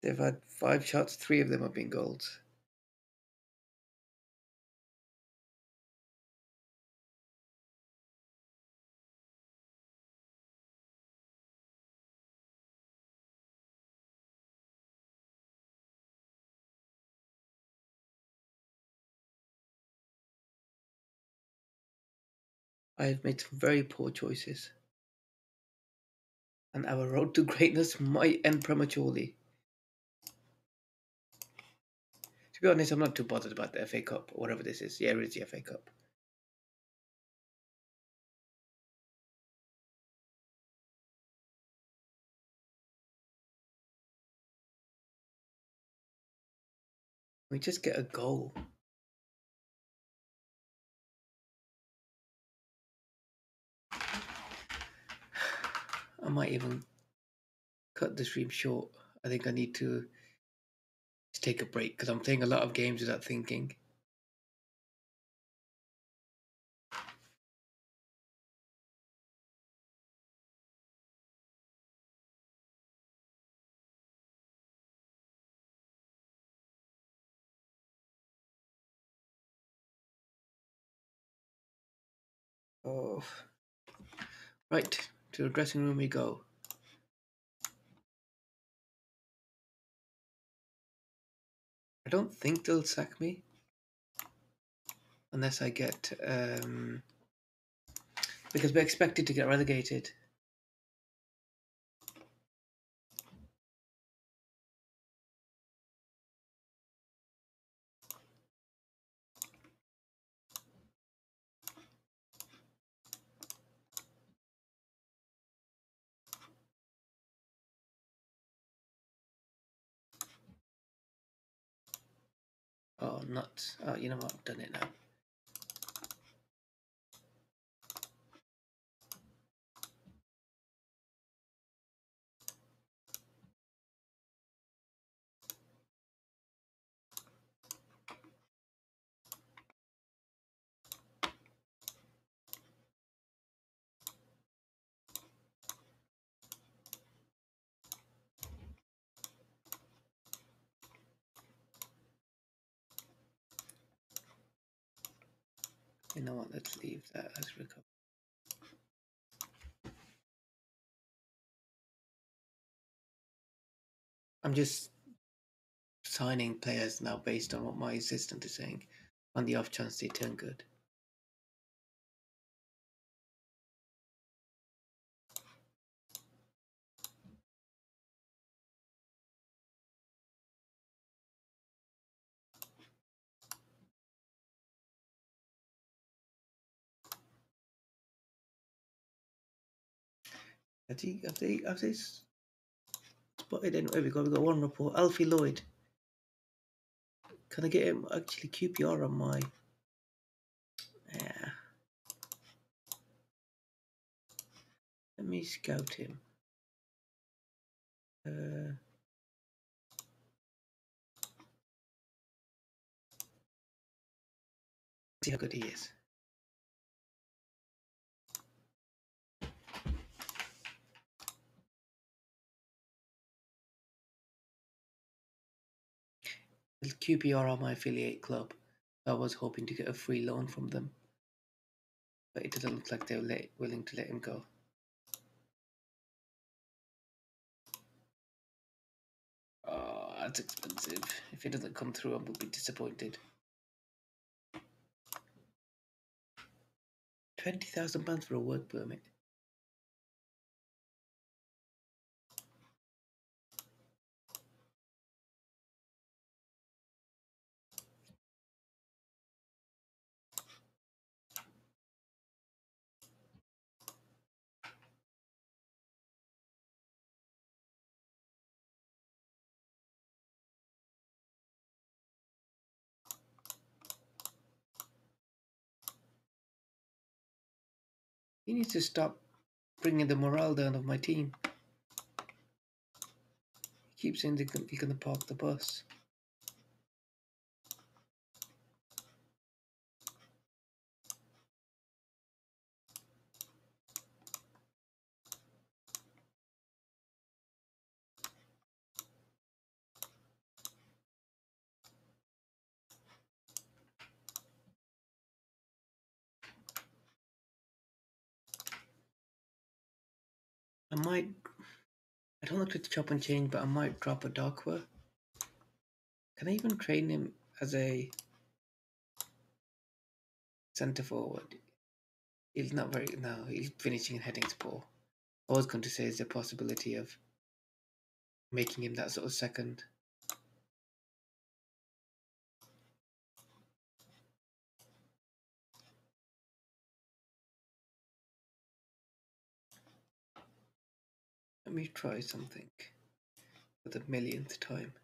They've had five shots, three of them have been goals. I have made some very poor choices. And our road to greatness might end prematurely. To be honest, I'm not too bothered about the FA Cup or whatever this is. Yeah, it's the FA Cup. We just get a goal. I might even cut the stream short. I think I need to take a break because I'm playing a lot of games without thinking. Oh, right to the dressing room we go. I don't think they'll sack me unless I get um, because we're expected to get relegated. Oh, nuts. Oh, you know what? I've done it now. Know what? Let's leave that as recover. I'm just signing players now based on what my assistant is saying, on the off chance they turn good. Have they, have they, have they spotted anyway? We got, we got one report. Alfie Lloyd. Can I get him actually QPR on my? Yeah. Let me scout him. Uh, see how good he is. QPR are my affiliate club. I was hoping to get a free loan from them, but it doesn't look like they're let, willing to let him go. Oh, that's expensive. If it doesn't come through, I will be disappointed. Twenty thousand pounds for a work permit. He needs to stop bringing the morale down of my team. He keeps saying he's going to park the bus. I might. I don't like to chop and change, but I might drop a Darkwa. Can I even train him as a centre forward? He's not very. No, he's finishing and heading poor. I was going to say is the possibility of making him that sort of second. Let me try something for the millionth time.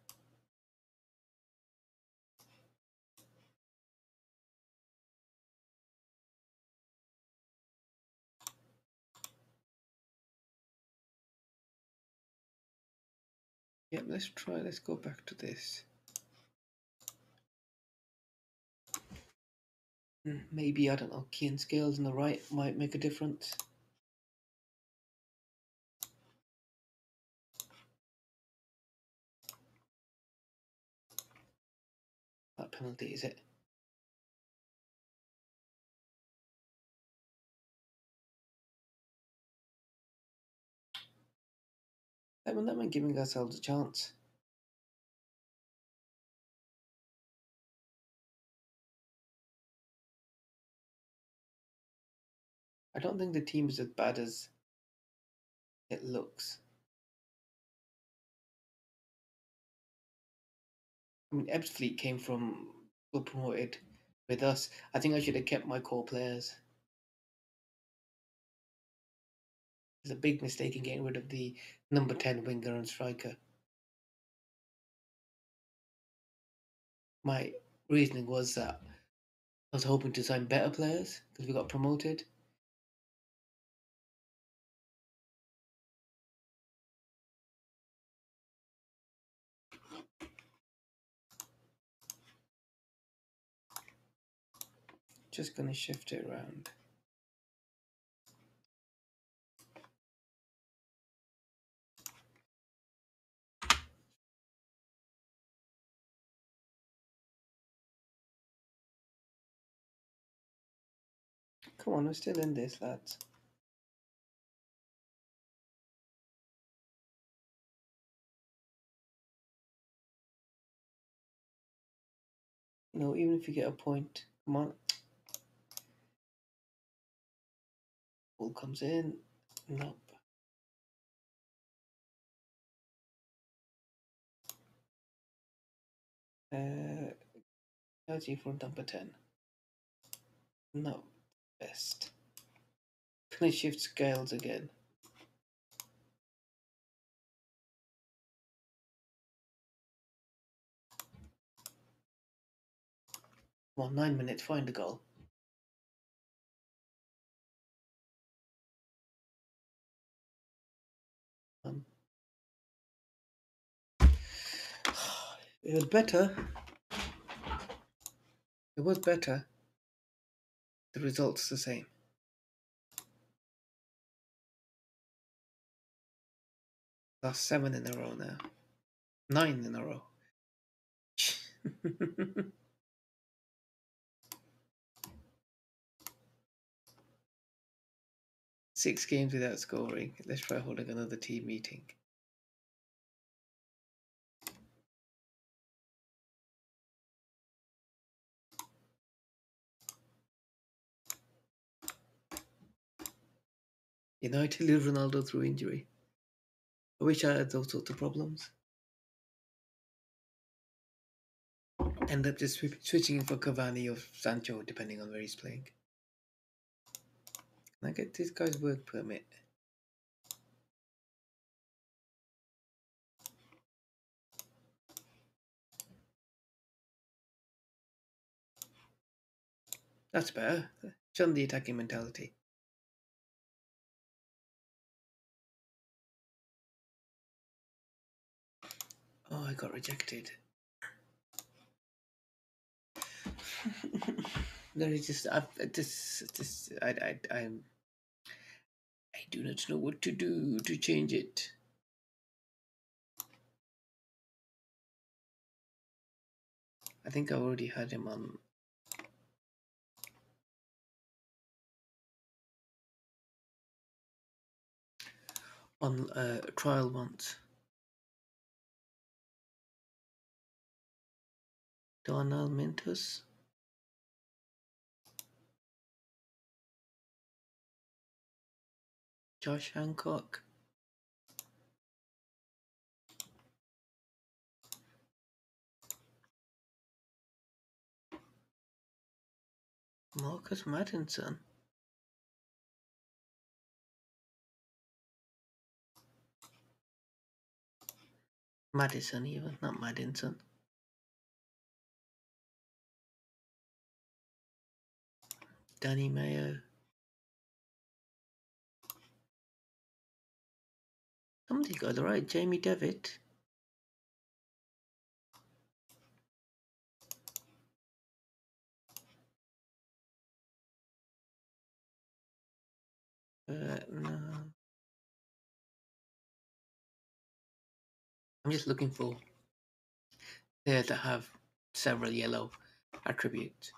Yep, let's try, let's go back to this. Hmm, maybe, I don't know, key and scales on the right might make a difference. Penalty, is it? That mean, that meant giving ourselves a chance. I don't think the team is as bad as it looks. I mean, Ebbsfleet came from got promoted with us. I think I should have kept my core players. It's a big mistake in getting rid of the number 10 winger and striker. My reasoning was that I was hoping to sign better players because we got promoted. Just gonna shift it around. Come on, we're still in this, lads. No, even if you get a point, come on. Ball comes in. Nope. Uh, LG for number 10. No, best. Can I shift scales again? Well, nine minutes, find a goal. It was better. It was better. The result's the same. Last seven in a row now. Nine in a row. Six games without scoring. Let's try holding another team meeting. United lose Ronaldo through injury. I wish I had those sorts of problems. End up just switching for Cavani or Sancho, depending on where he's playing. Can I get this guy's work permit? That's better. Shun the attacking mentality. Oh, I got rejected. there is just I this this I I I'm I do not know what to do to change it. I think I already had him on on uh, trial once. Donald Mintus. Josh Hancock. Marcus Maddinson. Madison even, not Maddinson. Danny Mayo. Somebody got the right, Jamie Devitt. Uh, no. I'm just looking for players that have several yellow attributes.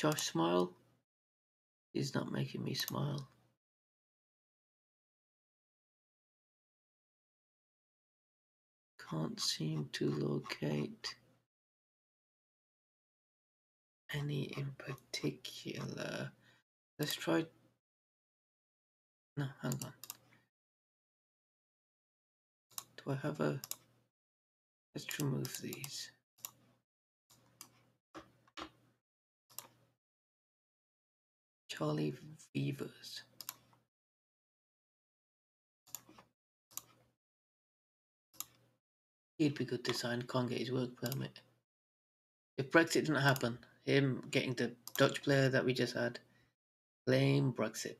Josh smile. He's not making me smile. Can't seem to locate any in particular. Let's try. No, hang on. Do I have a. Let's remove these. Charlie Weavers. He'd be good to sign, can't get his work permit. If Brexit didn't happen, him getting the Dutch player that we just had, blame Brexit.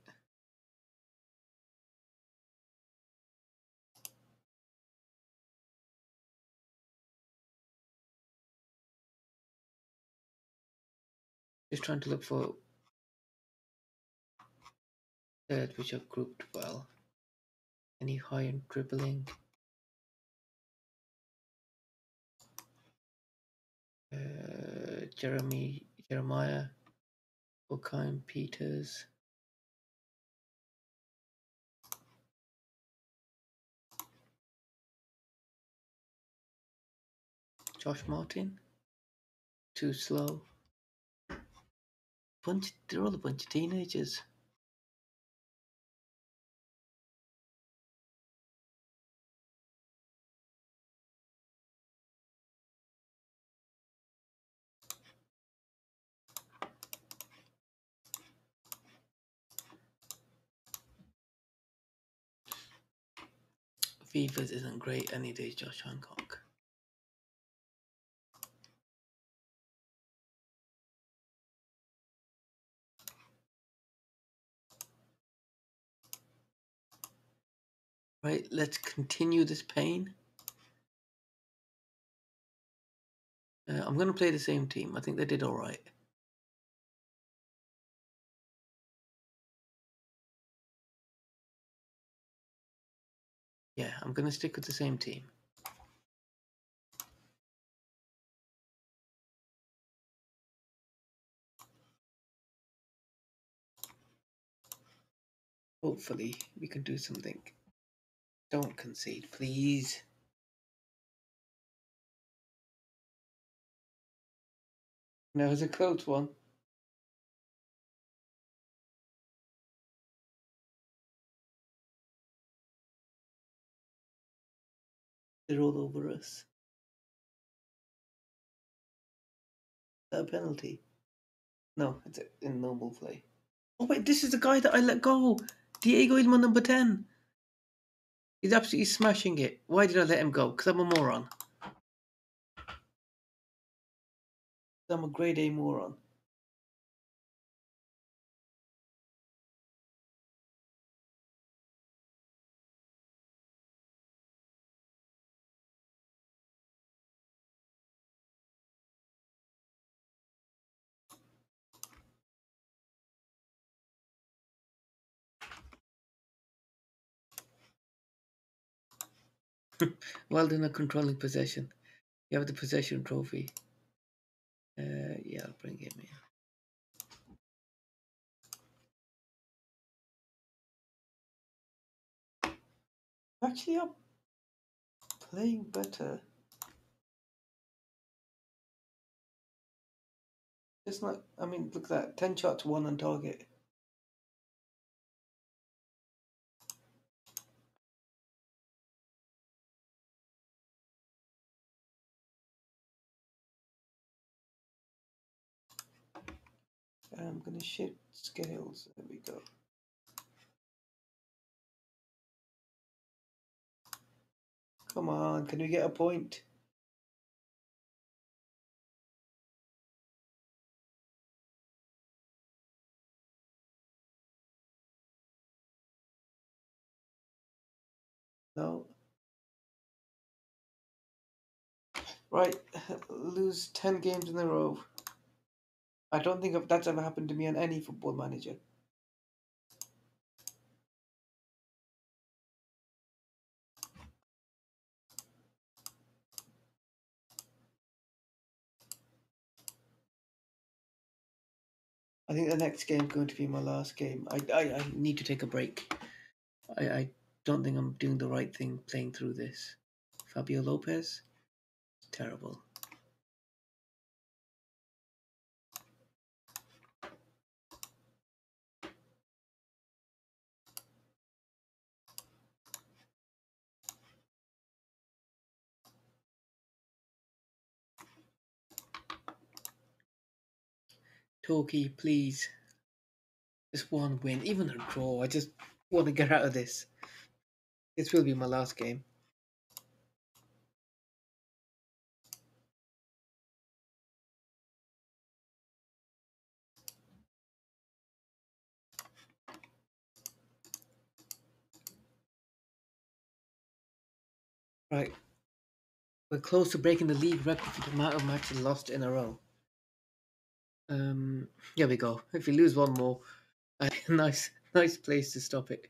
Just trying to look for which are grouped well. Any high in dribbling? Uh, Jeremy Jeremiah Okaim Peters. Josh Martin. Too slow. Bunch they're all a bunch of teenagers. Fevers isn't great any day, Josh Hancock. Right, let's continue this pain. Uh, I'm going to play the same team. I think they did all right. Yeah, I'm going to stick with the same team. Hopefully, we can do something. Don't concede, please. No, it was a close one. They're all over us. A penalty? No, it's in normal play. Oh wait, this is the guy that I let go. Diego is my number 10. He's absolutely smashing it. Why did I let him go? Because I'm a moron. I'm a grade A moron. well done at controlling possession. You have the possession trophy. Uh, yeah, I'll bring him in. Actually, I'm playing better. It's not, I mean, look at that 10 shots, one on target. I'm gonna shift scales. There we go. Come on, can we get a point? No. Right, lose 10 games in a row. I don't think that's ever happened to me on any football manager. I think the next game is going to be my last game. I, I, I need to take a break. I, I don't think I'm doing the right thing playing through this. Fabio Lopez? Terrible. Torquay, please. Just one win, even a draw. I just want to get out of this. This will be my last game. Right. We're close to breaking the league record for the amount of matches lost in a row. Um, here we go. If we lose one more, uh, nice, nice place to stop it.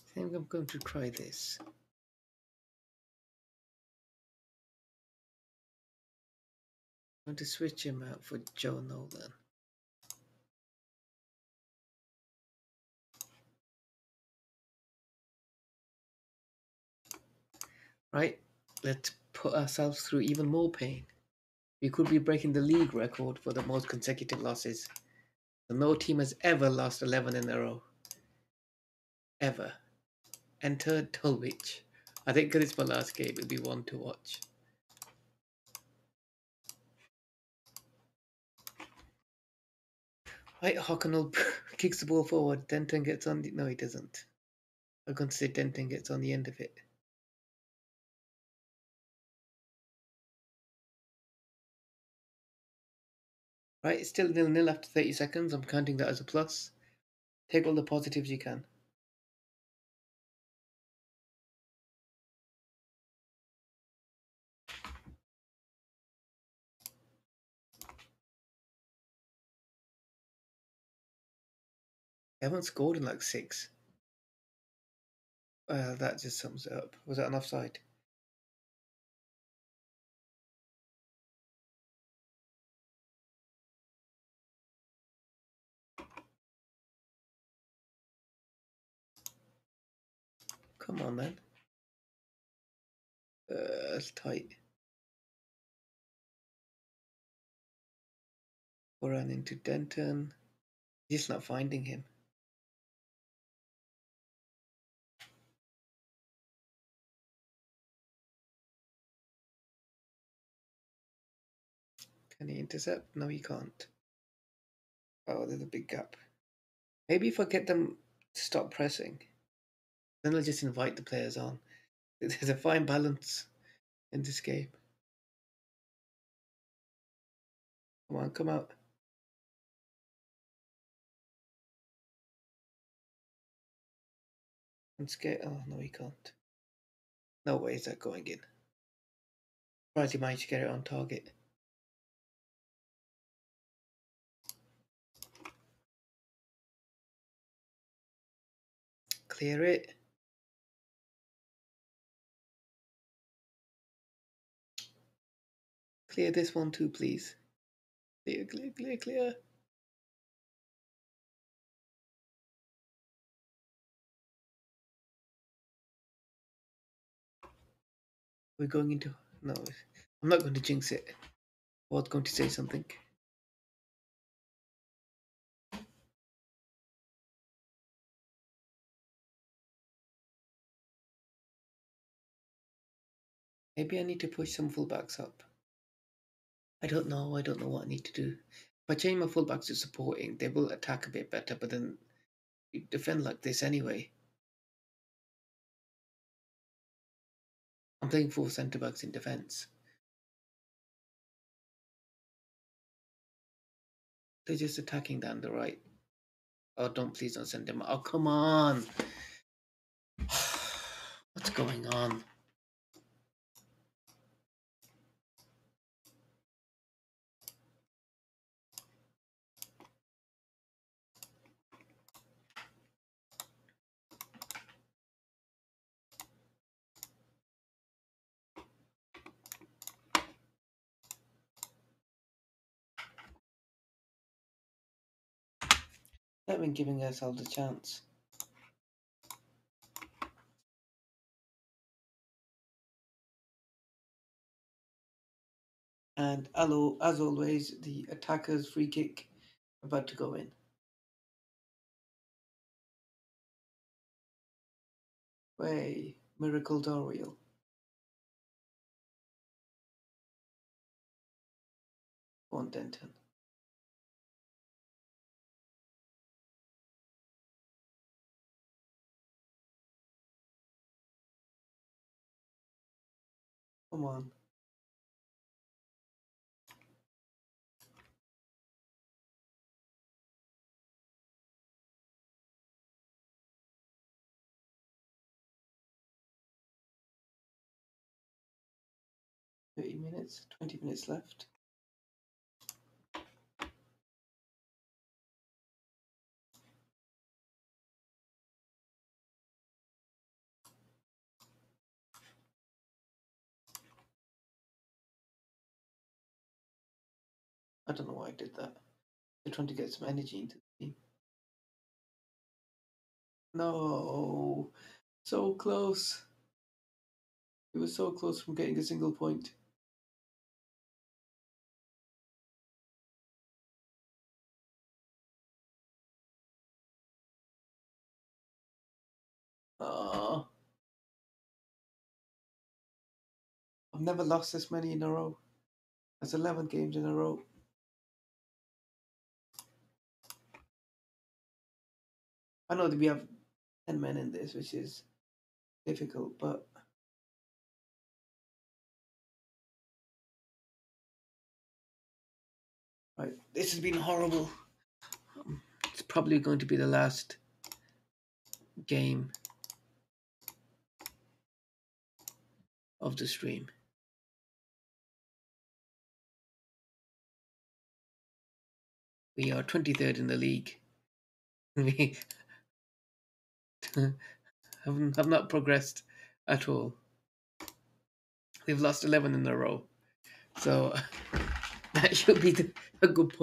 I think I'm going to try this. Going to switch him out for Joe Nolan. Right, let's put ourselves through even more pain. We could be breaking the league record for the most consecutive losses. No team has ever lost 11 in a row. Ever. Enter Dulwich. I think because it's my last game, it'll be one to watch. Right, Hocknell kicks the ball forward. Denton gets on the. No, he doesn't. I'm going to say Denton gets on the end of it. Right, it's still nil nil after 30 seconds. I'm counting that as a plus. Take all the positives you can. They haven't scored in like six. Well, that just sums it up. Was that an offside? Come on then. Uh, that's tight. We're running to Denton. Just not finding him. Can he intercept? No, he can't. Oh, there's a big gap. Maybe if I get them to stop pressing, then I'll just invite the players on. There's a fine balance in this game. Come on, come out. And skate. Oh, no, he can't. No way is that going in. Surprised he managed to get it on target. Clear it. Clear this one too, please. Clear, clear, clear, clear. We're going into. No, I'm not going to jinx it. I was going to say something. Maybe I need to push some fullbacks up. I don't know. I don't know what I need to do. If I change my fullbacks to supporting, they will attack a bit better, but then you defend like this anyway. I'm playing four centre backs in defence. They're just attacking down the right. Oh, don't please don't send them. Oh, come on. What's going on? Not been giving ourselves a chance. And hello, as always, the attacker's free kick about to go in. Way, Miracle Doriel. One Denton. Come on. Thirty minutes, twenty minutes left. I don't know why I did that. They're trying to get some energy into the team. No, so close. It was so close from getting a single point. Oh, I've never lost this many in a row. That's 11 games in a row. I know that we have 10 men in this, which is difficult, but. Right, this has been horrible. It's probably going to be the last game of the stream. We are 23rd in the league. Have, have not progressed at all. We've lost 11 in a row. So that should be the, a good point.